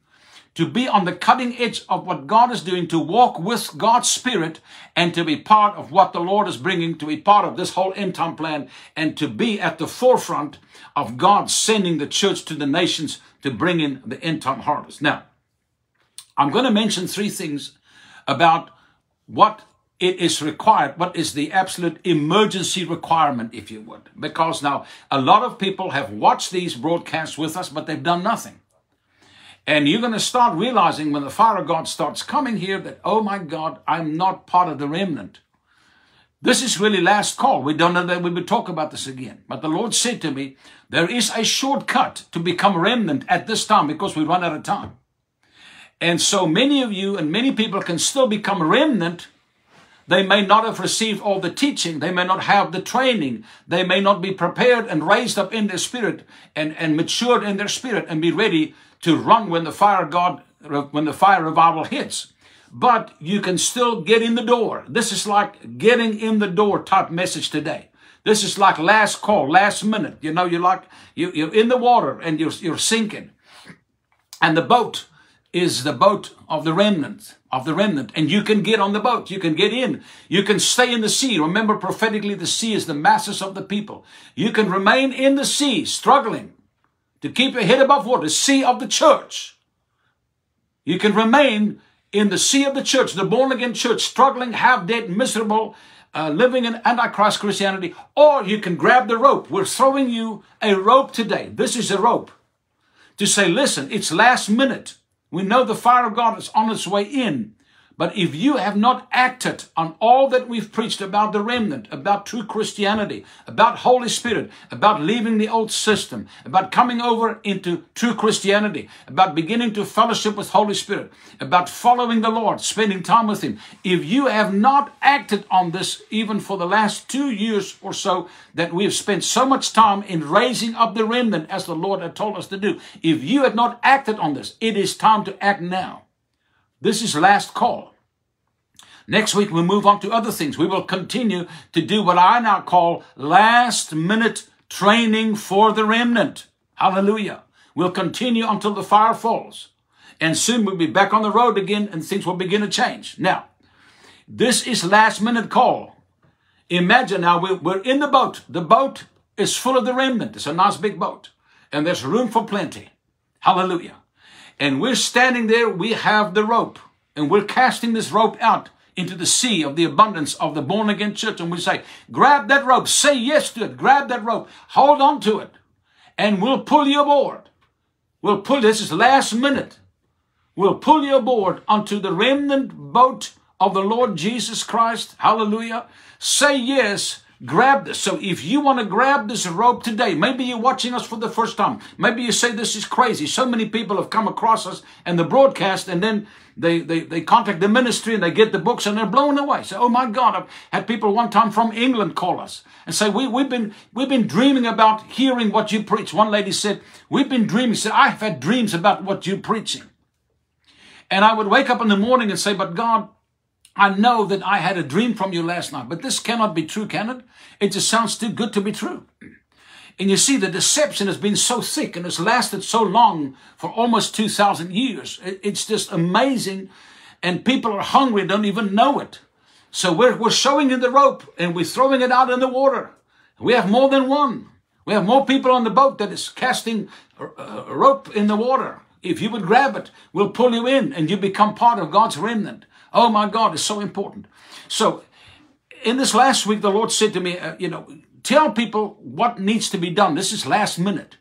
to be on the cutting edge of what God is doing, to walk with God's Spirit, and to be part of what the Lord is bringing, to be part of this whole end time plan, and to be at the forefront of God sending the church to the nations to bring in the end time harvest. Now, I'm going to mention three things about what it is required. What is the absolute emergency requirement, if you would? Because now a lot of people have watched these broadcasts with us, but they've done nothing. And you're going to start realizing when the fire of God starts coming here that, oh my God, I'm not part of the remnant. This is really last call. We don't know that we will talk about this again. But the Lord said to me, there is a shortcut to become remnant at this time because we run out of time. And so many of you and many people can still become remnant they may not have received all the teaching. They may not have the training. They may not be prepared and raised up in their spirit and, and matured in their spirit and be ready to run when the fire God, when the fire revival hits. But you can still get in the door. This is like getting in the door type message today. This is like last call, last minute. You know, you're like, you, you're in the water and you're, you're sinking. And the boat is the boat of the remnant, of the remnant. And you can get on the boat. You can get in. You can stay in the sea. Remember prophetically, the sea is the masses of the people. You can remain in the sea, struggling to keep your head above water, the sea of the church. You can remain in the sea of the church, the born again church, struggling, half dead, miserable, uh, living in Antichrist Christianity, or you can grab the rope. We're throwing you a rope today. This is a rope to say, listen, it's last minute. We know the fire of God is on its way in. But if you have not acted on all that we've preached about the remnant, about true Christianity, about Holy Spirit, about leaving the old system, about coming over into true Christianity, about beginning to fellowship with Holy Spirit, about following the Lord, spending time with Him, if you have not acted on this even for the last two years or so that we have spent so much time in raising up the remnant as the Lord had told us to do, if you had not acted on this, it is time to act now. This is last call. Next week, we move on to other things. We will continue to do what I now call last minute training for the remnant. Hallelujah. We'll continue until the fire falls. And soon we'll be back on the road again and things will begin to change. Now, this is last minute call. Imagine now we're in the boat. The boat is full of the remnant. It's a nice big boat. And there's room for plenty. Hallelujah. And we're standing there, we have the rope, and we're casting this rope out into the sea of the abundance of the born again church. And we say, grab that rope, say yes to it, grab that rope, hold on to it, and we'll pull you aboard. We'll pull, this is last minute. We'll pull you aboard onto the remnant boat of the Lord Jesus Christ. Hallelujah. Say yes Grab this. So if you want to grab this rope today, maybe you're watching us for the first time. Maybe you say this is crazy. So many people have come across us and the broadcast and then they, they, they contact the ministry and they get the books and they're blown away. Say, oh my God, I've had people one time from England call us and say, we, we've been, we've been dreaming about hearing what you preach. One lady said, we've been dreaming. She said, I've had dreams about what you're preaching. And I would wake up in the morning and say, but God, I know that I had a dream from you last night, but this cannot be true, can it? It just sounds too good to be true. And you see, the deception has been so thick and has lasted so long for almost 2,000 years. It's just amazing. And people are hungry, don't even know it. So we're, we're showing you the rope and we're throwing it out in the water. We have more than one. We have more people on the boat that is casting rope in the water. If you would grab it, we'll pull you in and you become part of God's remnant. Oh my God, it's so important. So, in this last week, the Lord said to me, uh, you know, tell people what needs to be done. This is last minute.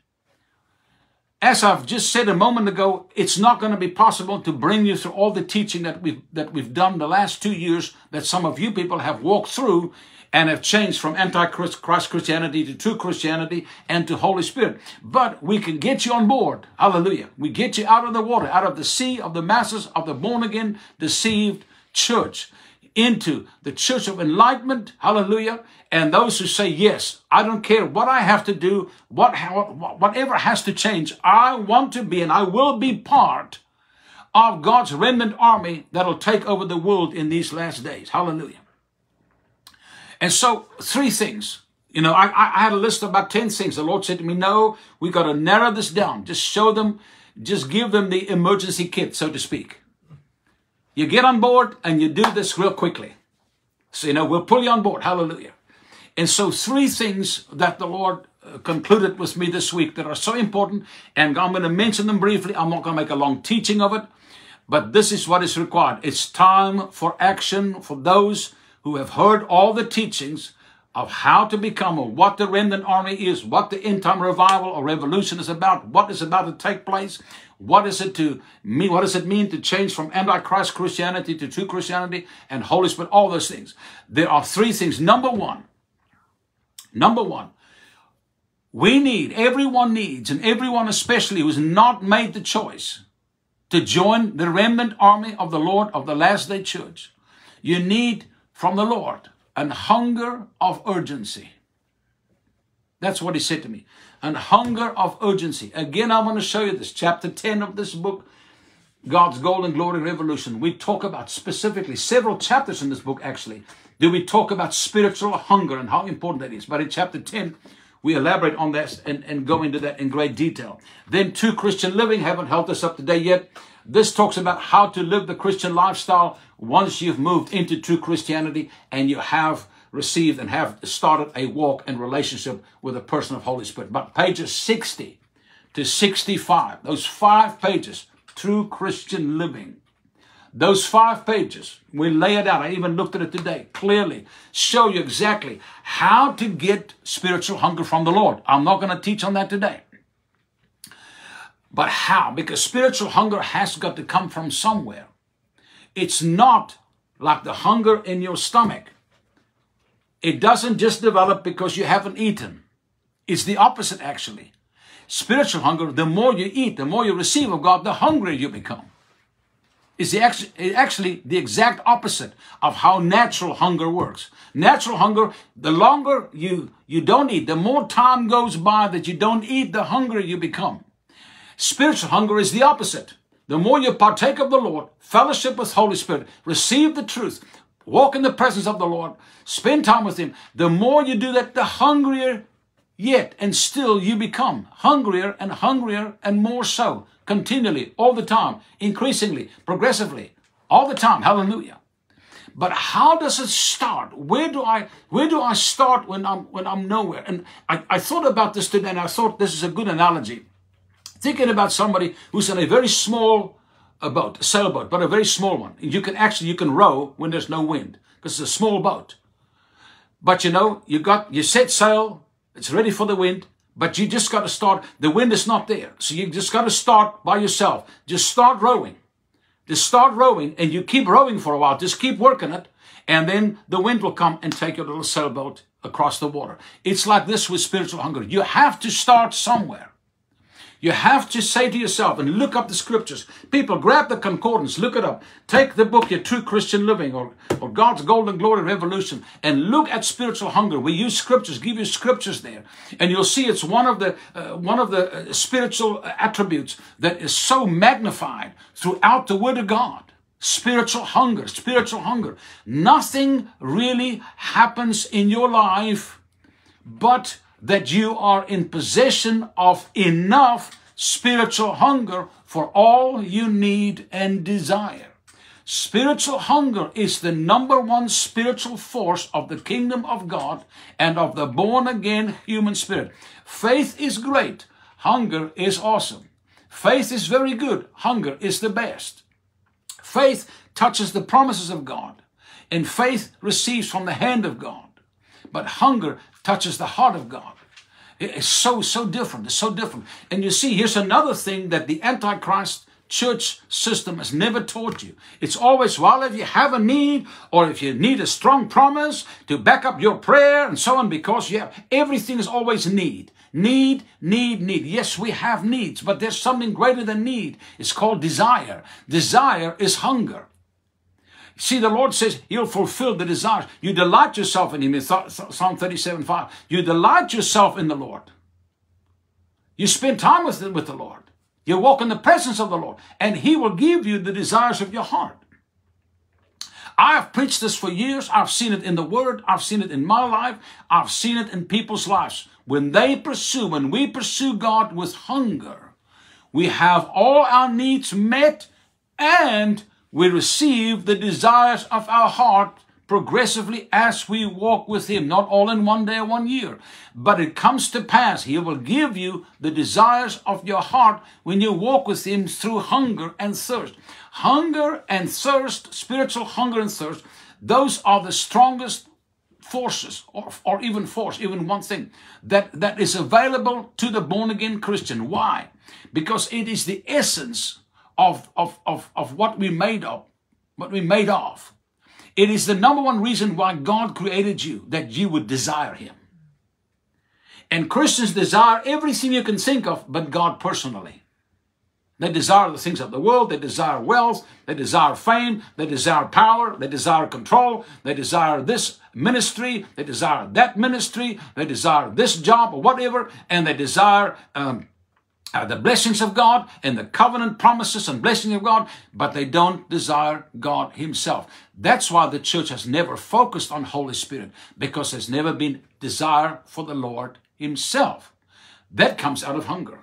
As I've just said a moment ago, it's not going to be possible to bring you through all the teaching that we've, that we've done the last two years that some of you people have walked through and have changed from anti-Christ Christianity to true Christianity and to Holy Spirit. But we can get you on board. Hallelujah. We get you out of the water, out of the sea of the masses of the born again, deceived church into the church of enlightenment. Hallelujah. And those who say, yes, I don't care what I have to do, what, whatever has to change. I want to be and I will be part of God's remnant army that'll take over the world in these last days. Hallelujah. And so, three things. You know, I, I had a list of about 10 things. The Lord said to me, no, we got to narrow this down. Just show them, just give them the emergency kit, so to speak. You get on board and you do this real quickly. So, you know, we'll pull you on board. Hallelujah. And so, three things that the Lord uh, concluded with me this week that are so important, and I'm going to mention them briefly. I'm not going to make a long teaching of it, but this is what is required. It's time for action for those who have heard all the teachings of how to become or what the remnant army is, what the end time revival or revolution is about, what is about to take place, what is it to mean, what does it mean to change from antichrist Christianity to true Christianity and Holy Spirit, all those things. There are three things. Number one, number one, we need, everyone needs, and everyone especially who's not made the choice to join the remnant army of the Lord of the last day church. You need from the Lord an hunger of urgency. That's what he said to me. An hunger of urgency. Again, I want to show you this. Chapter 10 of this book, God's Gold and Glory Revolution. We talk about specifically several chapters in this book, actually. Do we talk about spiritual hunger and how important that is? But in chapter 10, we elaborate on that and, and go into that in great detail. Then, true Christian living haven't helped us up today yet. This talks about how to live the Christian lifestyle once you've moved into true Christianity and you have received and have started a walk and relationship with a person of Holy Spirit. But pages 60 to 65, those five pages, true Christian living, Those five pages, we lay it out. I even looked at it today clearly, show you exactly how to get spiritual hunger from the Lord. I'm not going to teach on that today. But how? Because spiritual hunger has got to come from somewhere. It's not like the hunger in your stomach. It doesn't just develop because you haven't eaten. It's the opposite, actually. Spiritual hunger, the more you eat, the more you receive of God, the hungrier you become. It's the actually the exact opposite of how natural hunger works. Natural hunger, the longer you, you don't eat, the more time goes by that you don't eat, the hungrier you become. Spiritual hunger is the opposite. The more you partake of the Lord, fellowship with Holy Spirit, receive the truth, walk in the presence of the Lord, spend time with Him, the more you do that, the hungrier yet and still you become hungrier and hungrier and more so continually, all the time, increasingly, progressively, all the time. Hallelujah. But how does it start? Where do I where do I start when I'm when I'm nowhere? And I, I thought about this today and I thought this is a good analogy. Thinking about somebody who's in a very small a boat, a sailboat, but a very small one. You can actually you can row when there's no wind because it's a small boat. But you know, you got you set sail, it's ready for the wind, but you just got to start. The wind is not there, so you just got to start by yourself. Just start rowing. Just start rowing, and you keep rowing for a while. Just keep working it, and then the wind will come and take your little sailboat across the water. It's like this with spiritual hunger. You have to start somewhere. You have to say to yourself and look up the scriptures. People, grab the concordance, look it up. Take the book, Your True Christian Living or, or God's Gold and Glory Revolution and look at spiritual hunger. We use scriptures, give you scriptures there. And you'll see it's one of the, uh, one of the uh, spiritual attributes that is so magnified throughout the Word of God. Spiritual hunger, spiritual hunger. Nothing really happens in your life but that you are in possession of enough spiritual hunger for all you need and desire. Spiritual hunger is the number one spiritual force of the kingdom of God and of the born again human spirit. Faith is great. Hunger is awesome. Faith is very good. Hunger is the best. Faith touches the promises of God and faith receives from the hand of God. But hunger touches the heart of God. It's so, so different. It's so different. And you see, here's another thing that the Antichrist church system has never taught you. It's always, well, if you have a need or if you need a strong promise to back up your prayer and so on, because you have, everything is always need. Need, need, need. Yes, we have needs, but there's something greater than need. It's called desire. Desire is hunger. See, the Lord says He'll fulfill the desires. You delight yourself in Him in Psalm 37 5. You delight yourself in the Lord. You spend time with with the Lord. You walk in the presence of the Lord, and He will give you the desires of your heart. I've preached this for years. I've seen it in the Word. I've seen it in my life. I've seen it in people's lives. When they pursue, when we pursue God with hunger, we have all our needs met and we receive the desires of our heart progressively as we walk with Him, not all in one day or one year. But it comes to pass, He will give you the desires of your heart when you walk with Him through hunger and thirst. Hunger and thirst, spiritual hunger and thirst, those are the strongest forces or, or even force, even one thing that, that is available to the born again Christian. Why? Because it is the essence of, of, of, of what we made of, what we made of. It is the number one reason why God created you, that you would desire Him. And Christians desire everything you can think of, but God personally. They desire the things of the world. They desire wealth. They desire fame. They desire power. They desire control. They desire this ministry. They desire that ministry. They desire this job or whatever. And they desire um, uh, the blessings of God and the covenant promises and blessing of God, but they don't desire God Himself. That's why the church has never focused on Holy Spirit because there's never been desire for the Lord Himself. That comes out of hunger.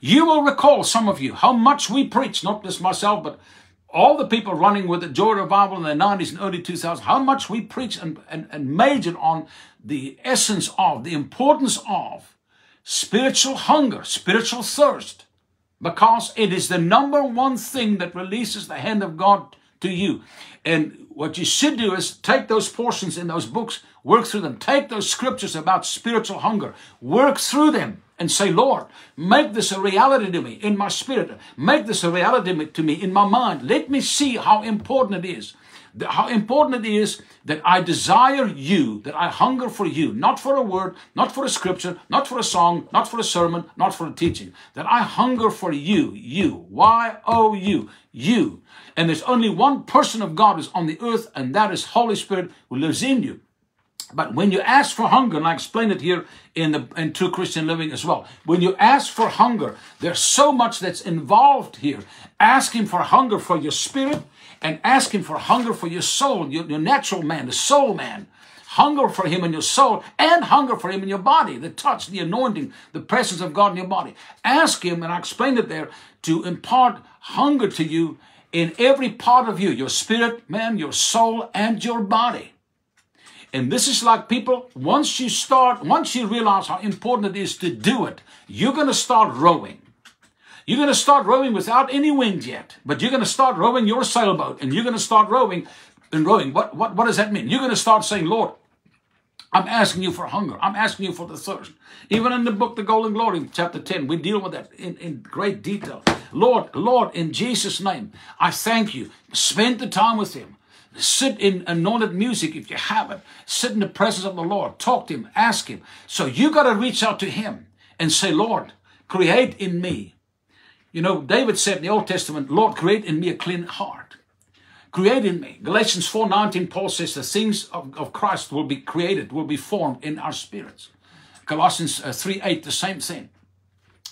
You will recall, some of you, how much we preach, not just myself, but all the people running with the Joy Revival in the 90s and early 2000s, how much we preach and, and, and majored on the essence of, the importance of spiritual hunger, spiritual thirst. because it is the number one thing that releases the hand of God to you. And what you should do is take those portions in those books, work through them, take those scriptures about spiritual hunger, work through them and say, Lord, make this a reality to me in my spirit. Make this a reality to me in my mind. Let me see how important it is. How important it is that I desire you, that I hunger for you, not for a word, not for a scripture, not for a song, not for a sermon, not for a teaching. That I hunger for you, you, Y O U, you. And there's only one person of God is on the earth, and that is Holy Spirit who lives in you. But when you ask for hunger, and I explain it here in the in True Christian Living as well, when you ask for hunger, there's so much that's involved here. Ask Him for hunger for your spirit, and ask Him for hunger for your soul, your, your natural man, the soul man. Hunger for Him in your soul, and hunger for Him in your body, the touch, the anointing, the presence of God in your body. Ask Him, and I explained it there, to impart hunger to you in every part of you, your spirit, man, your soul, and your body. And this is like people, once you start, once you realize how important it is to do it, you're going to start rowing. You're going to start rowing without any wind yet, but you're going to start rowing your sailboat and you're going to start rowing and rowing. What, what, what does that mean? You're going to start saying, Lord, I'm asking you for hunger. I'm asking you for the thirst. Even in the book, The Gold and Glory, chapter 10, we deal with that in, in great detail. Lord, Lord, in Jesus' name, I thank you. Spend the time with him. Sit in anointed music if you haven't. Sit in the presence of the Lord. Talk to Him. Ask Him. So you got to reach out to Him and say, Lord, create in me. You know, David said in the Old Testament, Lord, create in me a clean heart. Create in me. Galatians 4.19, Paul says the things of, of Christ will be created, will be formed in our spirits. Colossians uh, 3.8, the same thing.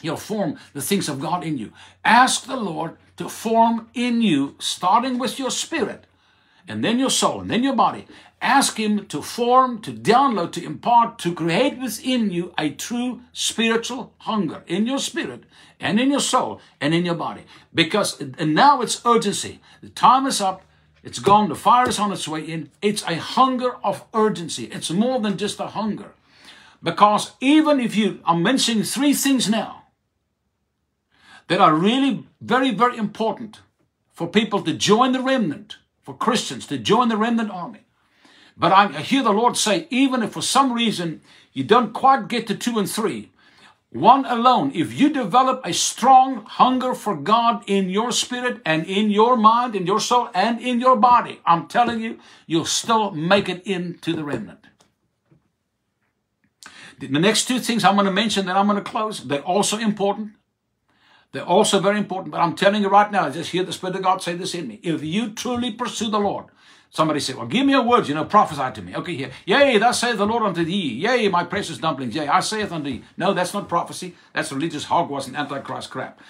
He'll form the things of God in you. Ask the Lord to form in you, starting with your spirit, and then your soul, and then your body. Ask Him to form, to download, to impart, to create within you a true spiritual hunger in your spirit and in your soul and in your body. Because now it's urgency. The time is up. It's gone. The fire is on its way in. It's a hunger of urgency. It's more than just a hunger. Because even if you, I'm mentioning three things now that are really very, very important for people to join the remnant for Christians to join the remnant army. But I hear the Lord say, even if for some reason you don't quite get to two and three, one alone, if you develop a strong hunger for God in your spirit and in your mind, in your soul, and in your body, I'm telling you, you'll still make it into the remnant. The next two things I'm going to mention that I'm going to close, they're also important. They're also very important, but I'm telling you right now, just hear the Spirit of God say this in me. If you truly pursue the Lord, somebody say, well, give me a word, you know, prophesy to me. Okay, here. Yea, thus saith the Lord unto thee. Yea, my precious dumplings. Yea, I saith unto thee. No, that's not prophecy. That's religious hogwash and antichrist crap.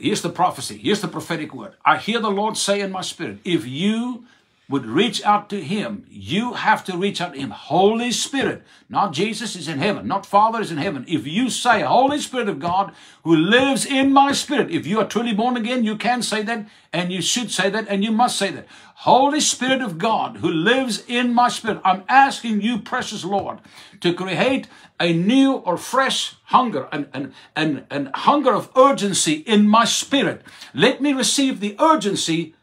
Here's the prophecy. Here's the prophetic word. I hear the Lord say in my spirit, if you would reach out to him, you have to reach out to him. Holy Spirit, not Jesus is in heaven, not Father is in heaven. If you say, Holy Spirit of God, who lives in my spirit, if you are truly born again, you can say that, and you should say that, and you must say that. Holy Spirit of God, who lives in my spirit, I'm asking you, precious Lord, to create a new or fresh hunger and, and, and, and hunger of urgency in my spirit. Let me receive the urgency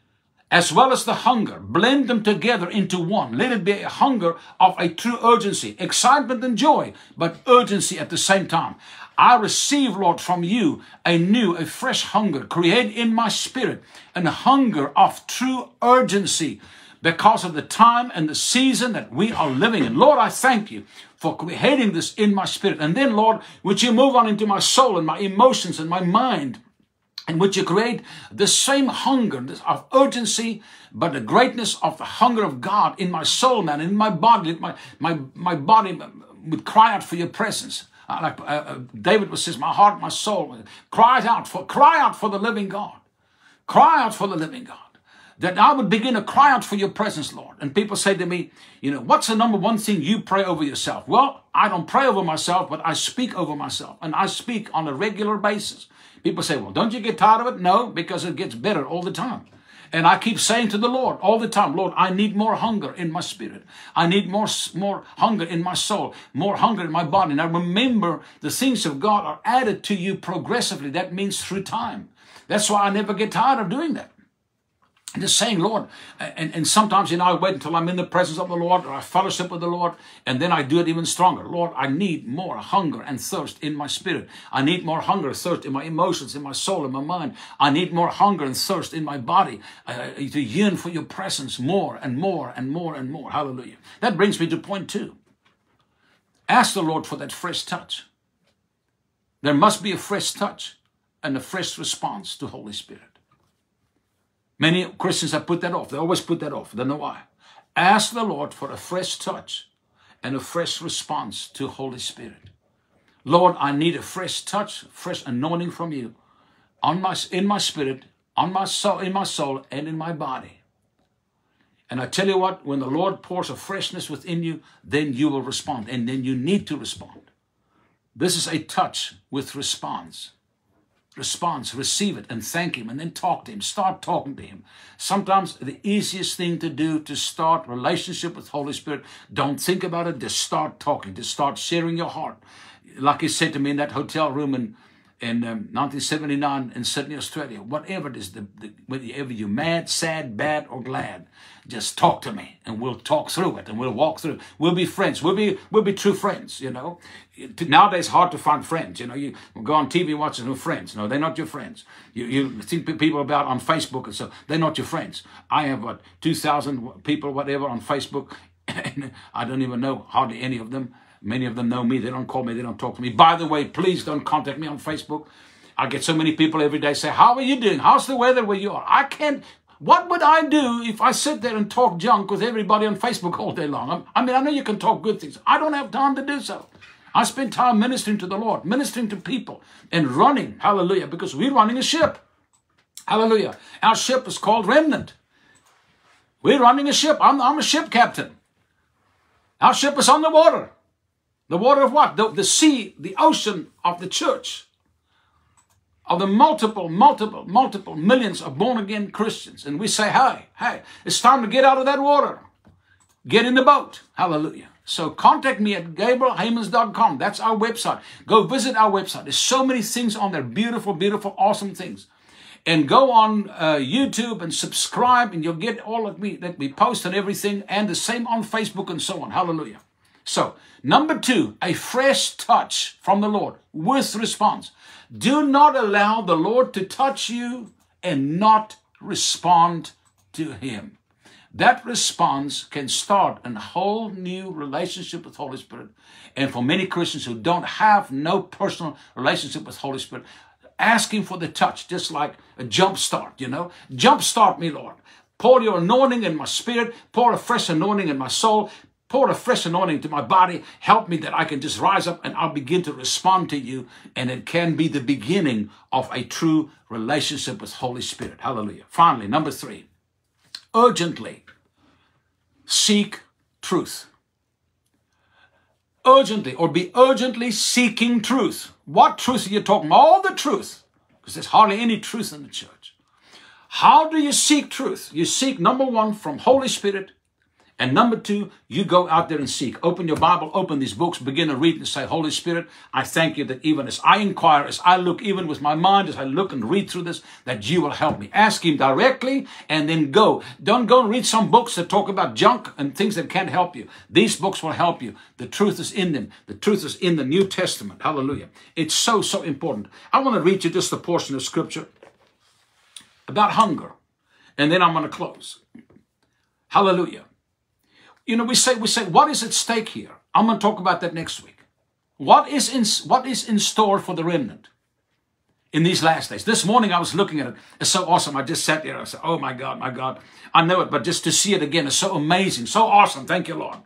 as well as the hunger. Blend them together into one. Let it be a hunger of a true urgency, excitement and joy, but urgency at the same time. I receive, Lord, from you a new, a fresh hunger. Create in my spirit a hunger of true urgency because of the time and the season that we are living in. Lord, I thank you for creating this in my spirit. And then, Lord, would you move on into my soul and my emotions and my mind And would you create the same hunger of urgency, but the greatness of the hunger of God in my soul, man, in my body. My, my, my body would cry out for your presence. Like uh, uh, David was says, my heart, my soul, cries out for, cry out for the living God. Cry out for the living God. That I would begin to cry out for your presence, Lord. And people say to me, you know, what's the number one thing you pray over yourself? Well, I don't pray over myself, but I speak over myself. And I speak on a regular basis. People say, well, don't you get tired of it? No, because it gets better all the time. And I keep saying to the Lord all the time, Lord, I need more hunger in my spirit. I need more, more hunger in my soul, more hunger in my body. Now remember the things of God are added to you progressively. That means through time. That's why I never get tired of doing that just saying, Lord, and, and sometimes, you know, I wait until I'm in the presence of the Lord or I fellowship with the Lord, and then I do it even stronger. Lord, I need more hunger and thirst in my spirit. I need more hunger and thirst in my emotions, in my soul, in my mind. I need more hunger and thirst in my body uh, to yearn for your presence more and more and more and more. Hallelujah. That brings me to point two. Ask the Lord for that fresh touch. There must be a fresh touch and a fresh response to Holy Spirit. Many Christians have put that off. They always put that off. Don't know why. Ask the Lord for a fresh touch and a fresh response to Holy Spirit. Lord, I need a fresh touch, fresh anointing from you on my, in my spirit, on my soul, in my soul, and in my body. And I tell you what, when the Lord pours a freshness within you, then you will respond. And then you need to respond. This is a touch with response response, receive it and thank Him and then talk to Him. Start talking to Him. Sometimes the easiest thing to do to start relationship with Holy Spirit, don't think about it, just start talking, just start sharing your heart. Like He said to me in that hotel room in, in um, 1979 in Sydney, Australia, whatever it is, the, the, whether you're mad, sad, bad, or glad, just talk to me and we'll talk through it and we'll walk through. We'll be friends. We'll be, we'll be true friends, you know. Nowadays, hard to find friends. You know, you go on TV watching with friends. No, they're not your friends. You, you think people about on Facebook and so, they're not your friends. I have, what, 2,000 people, whatever, on Facebook. And I don't even know hardly any of them. Many of them know me. They don't call me. They don't talk to me. By the way, please don't contact me on Facebook. I get so many people every day say, how are you doing? How's the weather where you are? I can't what would I do if I sit there and talk junk with everybody on Facebook all day long? I mean, I know you can talk good things. I don't have time to do so. I spend time ministering to the Lord, ministering to people, and running, hallelujah, because we're running a ship. Hallelujah. Our ship is called Remnant. We're running a ship. I'm, I'm a ship captain. Our ship is on the water. The water of what? The, the sea, the ocean of the church of the multiple, multiple, multiple millions of born again Christians. And we say, hey, hey, it's time to get out of that water. Get in the boat. Hallelujah. So contact me at gabrielheymans.com. That's our website. Go visit our website. There's so many things on there. Beautiful, beautiful, awesome things. And go on uh, YouTube and subscribe and you'll get all of me that we post and everything. And the same on Facebook and so on. Hallelujah. So number two, a fresh touch from the Lord with response. Do not allow the Lord to touch you and not respond to Him. That response can start a whole new relationship with Holy Spirit. And for many Christians who don't have no personal relationship with Holy Spirit, asking for the touch, just like a jump start, you know? Jump start me, Lord. Pour your anointing in my spirit, pour a fresh anointing in my soul, pour a fresh anointing to my body. Help me that I can just rise up and I'll begin to respond to you. And it can be the beginning of a true relationship with Holy Spirit. Hallelujah. Finally, number three, urgently seek truth. Urgently, or be urgently seeking truth. What truth are you talking about? All the truth. Because there's hardly any truth in the church. How do you seek truth? You seek, number one, from Holy Spirit and number two, you go out there and seek. Open your Bible, open these books, begin to read and say, Holy Spirit, I thank you that even as I inquire, as I look, even with my mind, as I look and read through this, that you will help me. Ask Him directly and then go. Don't go and read some books that talk about junk and things that can't help you. These books will help you. The truth is in them. The truth is in the New Testament. Hallelujah. It's so, so important. I want to read you just a portion of scripture about hunger. And then I'm going to close. Hallelujah. You know, we say, we say, what is at stake here? I'm going to talk about that next week. What is in, what is in store for the remnant in these last days? This morning I was looking at it. It's so awesome. I just sat there. I said, oh my God, my God. I know it, but just to see it again is so amazing, so awesome. Thank you, Lord.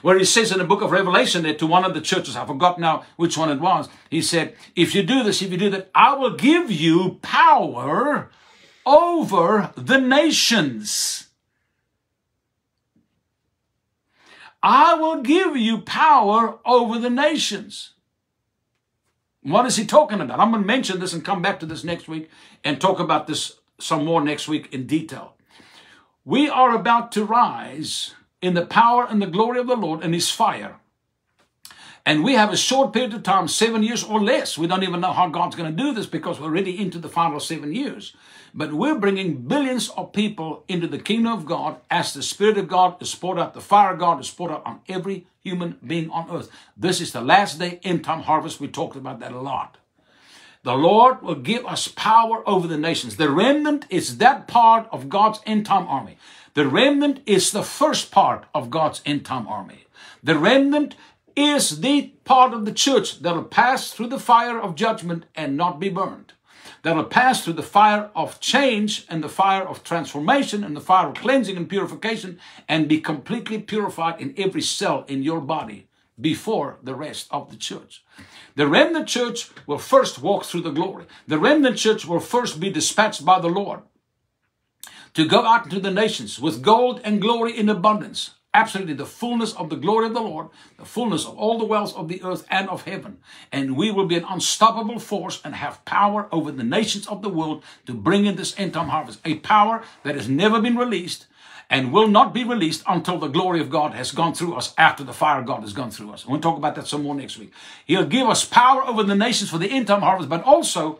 Where he says in the book of Revelation there to one of the churches, I forgot now which one it was. He said, if you do this, if you do that, I will give you power over the nations. I will give you power over the nations. What is he talking about? I'm going to mention this and come back to this next week and talk about this some more next week in detail. we are about to rise in the power and the glory of the Lord and his fire. And we have a short period of time, seven years or less. We don't even know how God's going to do this because we're already into the final seven years. But we're bringing billions of people into the kingdom of God as the Spirit of God is poured out, the fire of God is poured out on every human being on earth. This is the last day end time harvest. We talked about that a lot. The Lord will give us power over the nations. The remnant is that part of God's end time army. The remnant is the first part of God's end time army. The remnant is the part of the church that will pass through the fire of judgment and not be burned. That will pass through the fire of change and the fire of transformation and the fire of cleansing and purification and be completely purified in every cell in your body before the rest of the church. The remnant church will first walk through the glory. The remnant church will first be dispatched by the Lord to go out into the nations with gold and glory in abundance. Absolutely, the fullness of the glory of the Lord, the fullness of all the wealth of the earth and of heaven. And we will be an unstoppable force and have power over the nations of the world to bring in this end time harvest. A power that has never been released and will not be released until the glory of God has gone through us after the fire of God has gone through us. We'll talk about that some more next week. He'll give us power over the nations for the end time harvest, but also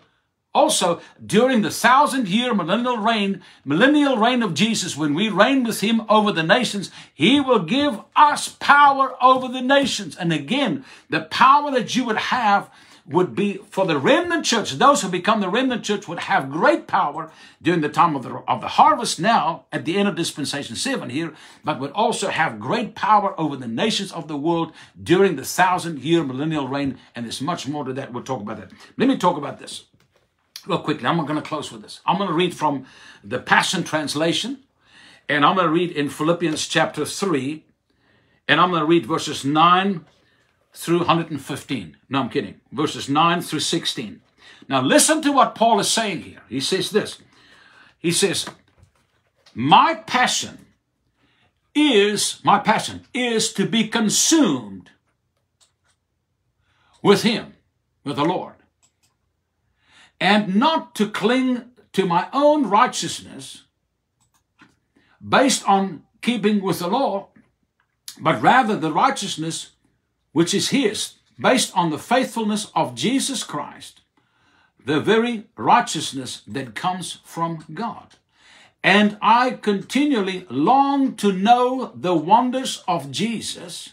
also, during the thousand year millennial reign, millennial reign of Jesus, when we reign with him over the nations, he will give us power over the nations. And again, the power that you would have would be for the remnant church. Those who become the remnant church would have great power during the time of the, of the harvest now at the end of dispensation seven here, but would also have great power over the nations of the world during the thousand year millennial reign. And there's much more to that. We'll talk about that. Let me talk about this real quickly. I'm going to close with this. I'm going to read from the Passion Translation, and I'm going to read in Philippians chapter 3, and I'm going to read verses 9 through 115. No, I'm kidding. Verses 9 through 16. Now, listen to what Paul is saying here. He says this He says, My passion is, my passion is to be consumed with Him, with the Lord and not to cling to my own righteousness based on keeping with the law, but rather the righteousness which is His, based on the faithfulness of Jesus Christ, the very righteousness that comes from God. And I continually long to know the wonders of Jesus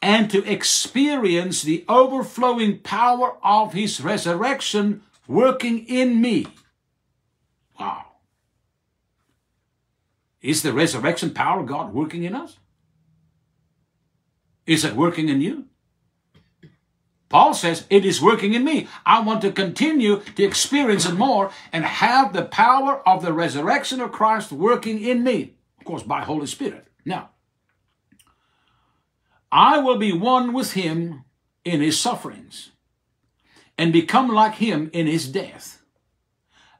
and to experience the overflowing power of His resurrection working in me. Wow. Is the resurrection power of God working in us? Is it working in you? Paul says, it is working in me. I want to continue to experience it more and have the power of the resurrection of Christ working in me. Of course, by Holy Spirit. Now, I will be one with him in his sufferings and become like him in his death.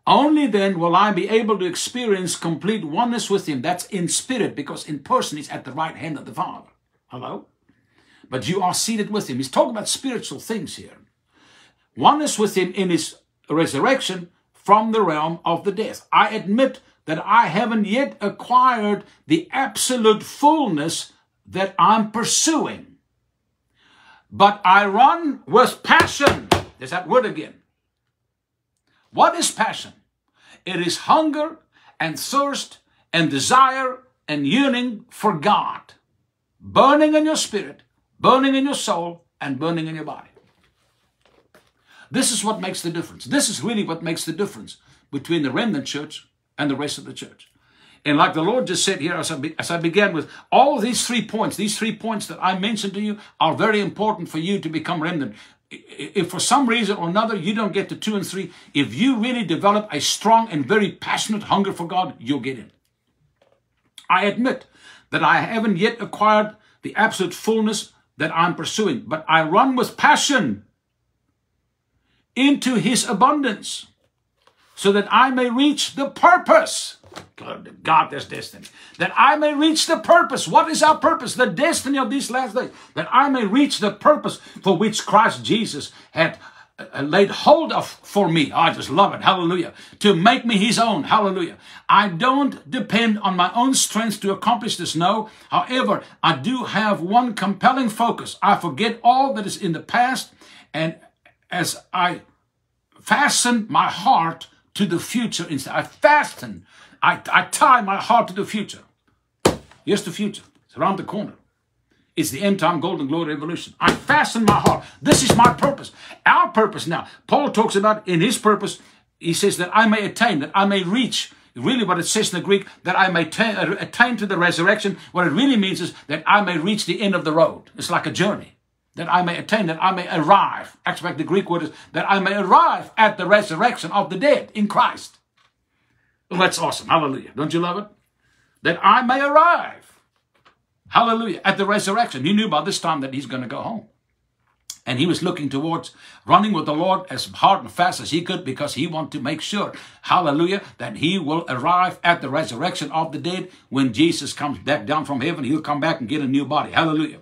Only then will I be able to experience complete oneness with him. That's in spirit, because in person he's at the right hand of the Father. Hello? But you are seated with him. He's talking about spiritual things here. Oneness with him in his resurrection from the realm of the death. I admit that I haven't yet acquired the absolute fullness that I'm pursuing. But I run with passion there's that word again. What is passion? It is hunger and thirst and desire and yearning for God. Burning in your spirit, burning in your soul, and burning in your body. This is what makes the difference. This is really what makes the difference between the remnant church and the rest of the church. And like the Lord just said here, as I, be, as I began with, all these three points, these three points that I mentioned to you are very important for you to become remnant if for some reason or another you don't get to two and three, if you really develop a strong and very passionate hunger for God, you'll get in. I admit that I haven't yet acquired the absolute fullness that I'm pursuing, but I run with passion into His abundance so that I may reach the purpose God, there's destiny. That I may reach the purpose. What is our purpose? The destiny of these last days. That I may reach the purpose for which Christ Jesus had uh, laid hold of for me. I just love it. Hallelujah. To make me his own. Hallelujah. I don't depend on my own strength to accomplish this. No. However, I do have one compelling focus. I forget all that is in the past. And as I fasten my heart to the future, instead, I fasten, I, I tie my heart to the future. Here's the future. It's around the corner. It's the end time gold and glory revolution. I fasten my heart. This is my purpose. Our purpose now. Paul talks about in his purpose, he says that I may attain, that I may reach. Really, what it says in the Greek, that I may uh, attain to the resurrection. What it really means is that I may reach the end of the road. It's like a journey. That I may attain, that I may arrive. Actually, the Greek word is that I may arrive at the resurrection of the dead in Christ. Well, that's awesome. Hallelujah. Don't you love it? That I may arrive Hallelujah. At the resurrection. He knew by this time that he's going to go home. And he was looking towards running with the Lord as hard and fast as he could because he wanted to make sure, hallelujah, that he will arrive at the resurrection of the dead. When Jesus comes back down from heaven, he'll come back and get a new body. Hallelujah.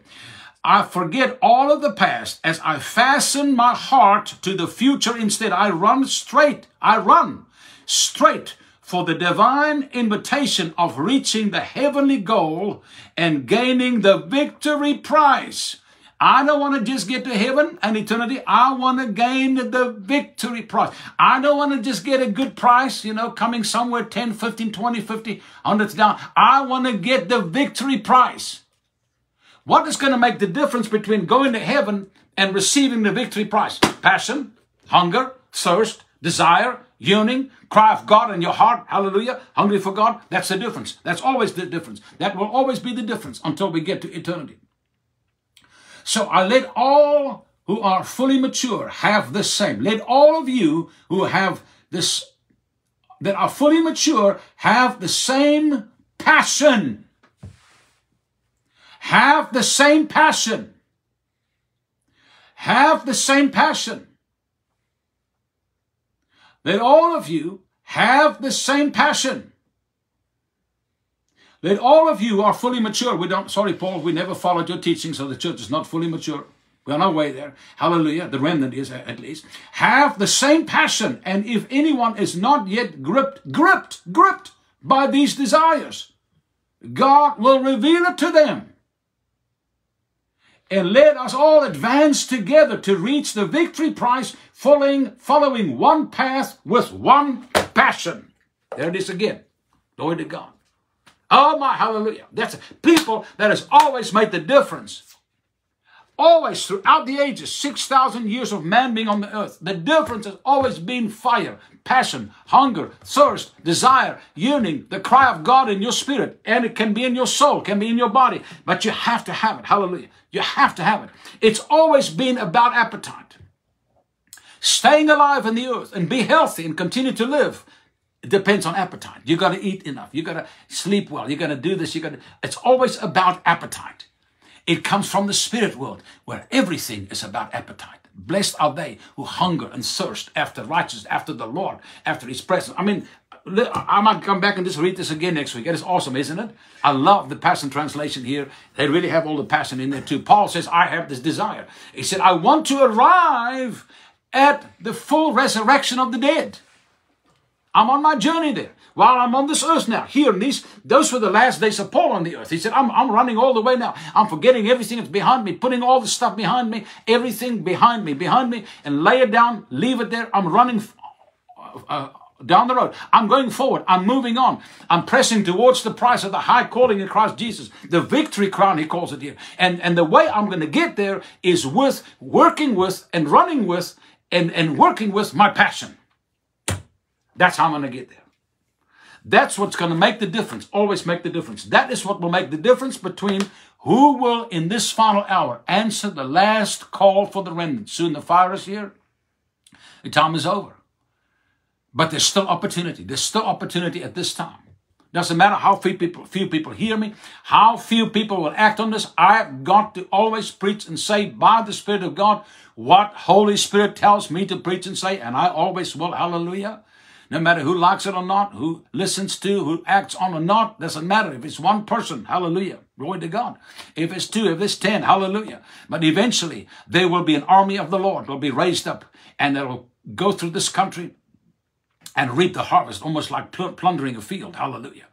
I forget all of the past as I fasten my heart to the future instead. I run straight. I run straight for the divine invitation of reaching the heavenly goal and gaining the victory prize. I don't want to just get to heaven and eternity. I want to gain the victory prize. I don't want to just get a good price, you know, coming somewhere 10, 15, 20, 50, hundreds down. I want to get the victory prize. What is going to make the difference between going to heaven and receiving the victory prize? Passion, hunger, thirst, desire, yearning, cry of God in your heart, hallelujah, hungry for God. That's the difference. That's always the difference. That will always be the difference until we get to eternity. So I let all who are fully mature have the same. Let all of you who have this, that are fully mature, have the same passion. Have the same passion. Have the same passion. Let all of you have the same passion. Let all of you are fully mature. We don't, sorry, Paul, we never followed your teaching, so the church is not fully mature. We're on our way there. Hallelujah. The remnant is uh, at least. Have the same passion. And if anyone is not yet gripped, gripped, gripped by these desires, God will reveal it to them and let us all advance together to reach the victory prize following, following one path with one passion. There it is again. Glory to God. Oh my hallelujah. That's people that has always made the difference Always throughout the ages, 6,000 years of man being on the earth, the difference has always been fire, passion, hunger, thirst, desire, yearning, the cry of God in your spirit. And it can be in your soul, can be in your body, but you have to have it. Hallelujah. You have to have it. It's always been about appetite. Staying alive in the earth and be healthy and continue to live it depends on appetite. You got to eat enough. You got to sleep well. You got to do this. You got to. It's always about appetite. It comes from the spirit world where everything is about appetite. Blessed are they who hunger and thirst after righteousness, after the Lord, after His presence. I mean, I might come back and just read this again next week. It is awesome, isn't it? I love the Passion Translation here. They really have all the passion in there too. Paul says, I have this desire. He said, I want to arrive at the full resurrection of the dead. I'm on my journey there while I'm on this earth now. Here in these, those were the last days of Paul on the earth. He said, I'm, I'm running all the way now. I'm forgetting everything that's behind me, putting all the stuff behind me, everything behind me, behind me, and lay it down, leave it there. I'm running uh, uh, down the road. I'm going forward. I'm moving on. I'm pressing towards the prize of the high calling in Christ Jesus. The victory crown, he calls it here. And, and the way I'm going to get there is with working with and running with and, and working with my passion. That's how I'm going to get there. That's what's going to make the difference. Always make the difference. That is what will make the difference between who will, in this final hour, answer the last call for the remnant. Soon the fire is here. The time is over. But there's still opportunity. There's still opportunity at this time. Doesn't matter how few people, few people hear me, how few people will act on this. I've got to always preach and say by the Spirit of God what Holy Spirit tells me to preach and say, and I always will. Hallelujah. No matter who likes it or not, who listens to, who acts on or not, doesn't matter. If it's one person, hallelujah. Glory to God. If it's two, if it's ten, hallelujah. But eventually, there will be an army of the Lord will be raised up and it'll go through this country and reap the harvest, almost like plundering a field. Hallelujah.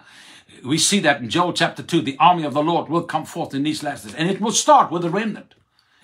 We see that in Joel chapter 2. The army of the Lord will come forth in these last days. And it will start with the remnant.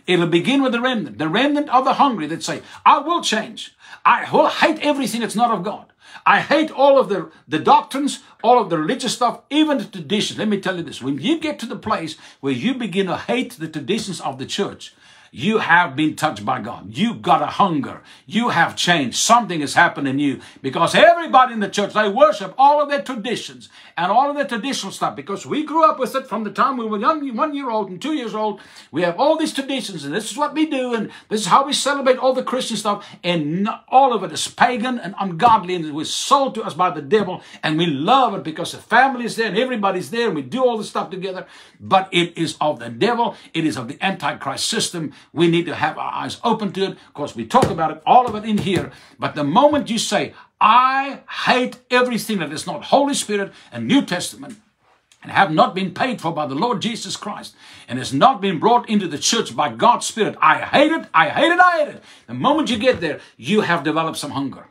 It'll begin with the remnant. The remnant of the hungry that say, I will change. I will hate everything that's not of God. I hate all of the, the doctrines, all of the religious stuff, even the traditions. Let me tell you this. When you get to the place where you begin to hate the traditions of the church, you have been touched by God. You got a hunger. You have changed. Something has happened in you because everybody in the church, they worship all of their traditions and all of their traditional stuff because we grew up with it from the time we were young, one year old and two years old. We have all these traditions and this is what we do and this is how we celebrate all the Christian stuff and all of it is pagan and ungodly and it was sold to us by the devil and we love it because the family is there and everybody's there and we do all the stuff together. But it is of the devil. It is of the Antichrist system we need to have our eyes open to it because we talk about it, all of it in here. But the moment you say, I hate everything that is not Holy Spirit and New Testament, and have not been paid for by the Lord Jesus Christ and has not been brought into the church by God's Spirit. I hate it, I hate it, I hate it. The moment you get there, you have developed some hunger.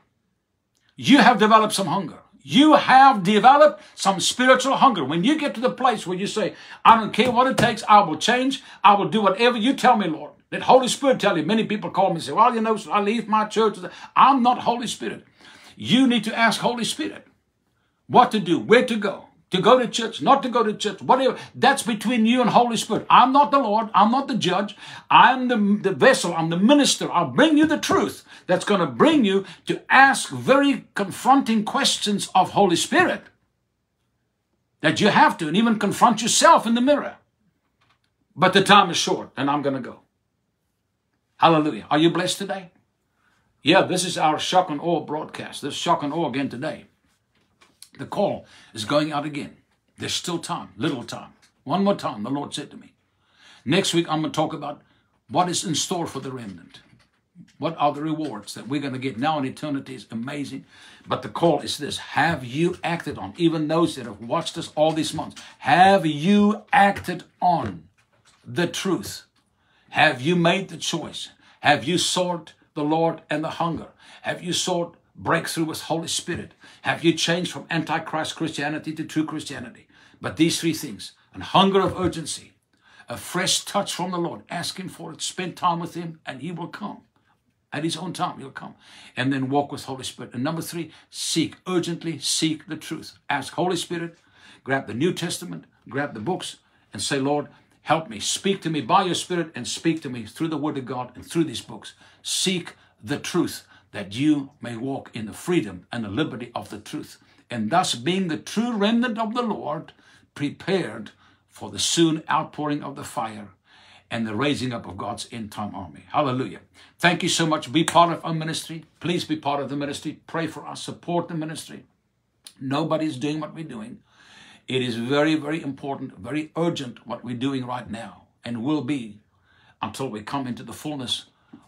You have developed some hunger. You have developed some spiritual hunger. When you get to the place where you say, I don't care what it takes, I will change, I will do whatever you tell me, Lord. Let Holy Spirit tell you. Many people call me and say, well, you know, so I leave my church. I'm not Holy Spirit. You need to ask Holy Spirit what to do, where to go, to go to church, not to go to church, whatever. That's between you and Holy Spirit. I'm not the Lord. I'm not the judge. I'm the, the vessel. I'm the minister. I'll bring you the truth that's going to bring you to ask very confronting questions of Holy Spirit that you have to, and even confront yourself in the mirror. But the time is short, and I'm going to go. Hallelujah. Are you blessed today? Yeah, this is our shock and awe broadcast. This shock and awe again today. The call is going out again. There's still time, little time. One more time, the Lord said to me. Next week, I'm going to talk about what is in store for the remnant. What are the rewards that we're going to get now in eternity is amazing. But the call is this Have you acted on, even those that have watched us all these months, have you acted on the truth? Have you made the choice? Have you sought the Lord and the hunger? Have you sought breakthrough with Holy Spirit? Have you changed from Antichrist Christianity to true Christianity? But these three things, a hunger of urgency, a fresh touch from the Lord, ask Him for it, spend time with Him, and He will come. At His own time, He'll come. And then walk with Holy Spirit. And number three, seek, urgently seek the truth. Ask Holy Spirit, grab the New Testament, grab the books, and say, Lord, Help me. Speak to me by your Spirit and speak to me through the Word of God and through these books. Seek the truth that you may walk in the freedom and the liberty of the truth. And thus, being the true remnant of the Lord, prepared for the soon outpouring of the fire and the raising up of God's end time army. Hallelujah. Thank you so much. Be part of our ministry. Please be part of the ministry. Pray for us. Support the ministry. Nobody's doing what we're doing. It is very, very important, very urgent what we're doing right now and will be until we come into the fullness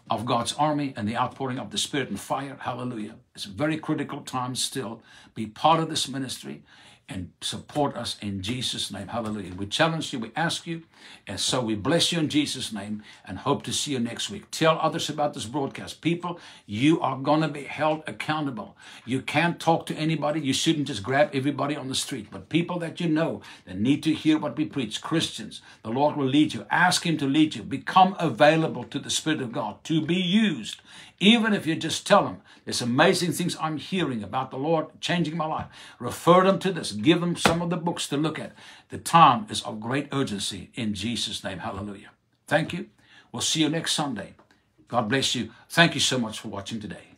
of God's army and the outpouring of the Spirit and fire. Hallelujah. It's a very critical time still. Be part of this ministry and support us in Jesus' name. Hallelujah. We challenge you, we ask you, and so we bless you in Jesus' name and hope to see you next week. Tell others about this broadcast. People, you are going to be held accountable. You can't talk to anybody. You shouldn't just grab everybody on the street, but people that you know that need to hear what we preach, Christians, the Lord will lead you. Ask Him to lead you. Become available to the Spirit of God to be used even if you just tell them, there's amazing things I'm hearing about the Lord changing my life. Refer them to this. Give them some of the books to look at. The time is of great urgency in Jesus' name. Hallelujah. Thank you. We'll see you next Sunday. God bless you. Thank you so much for watching today.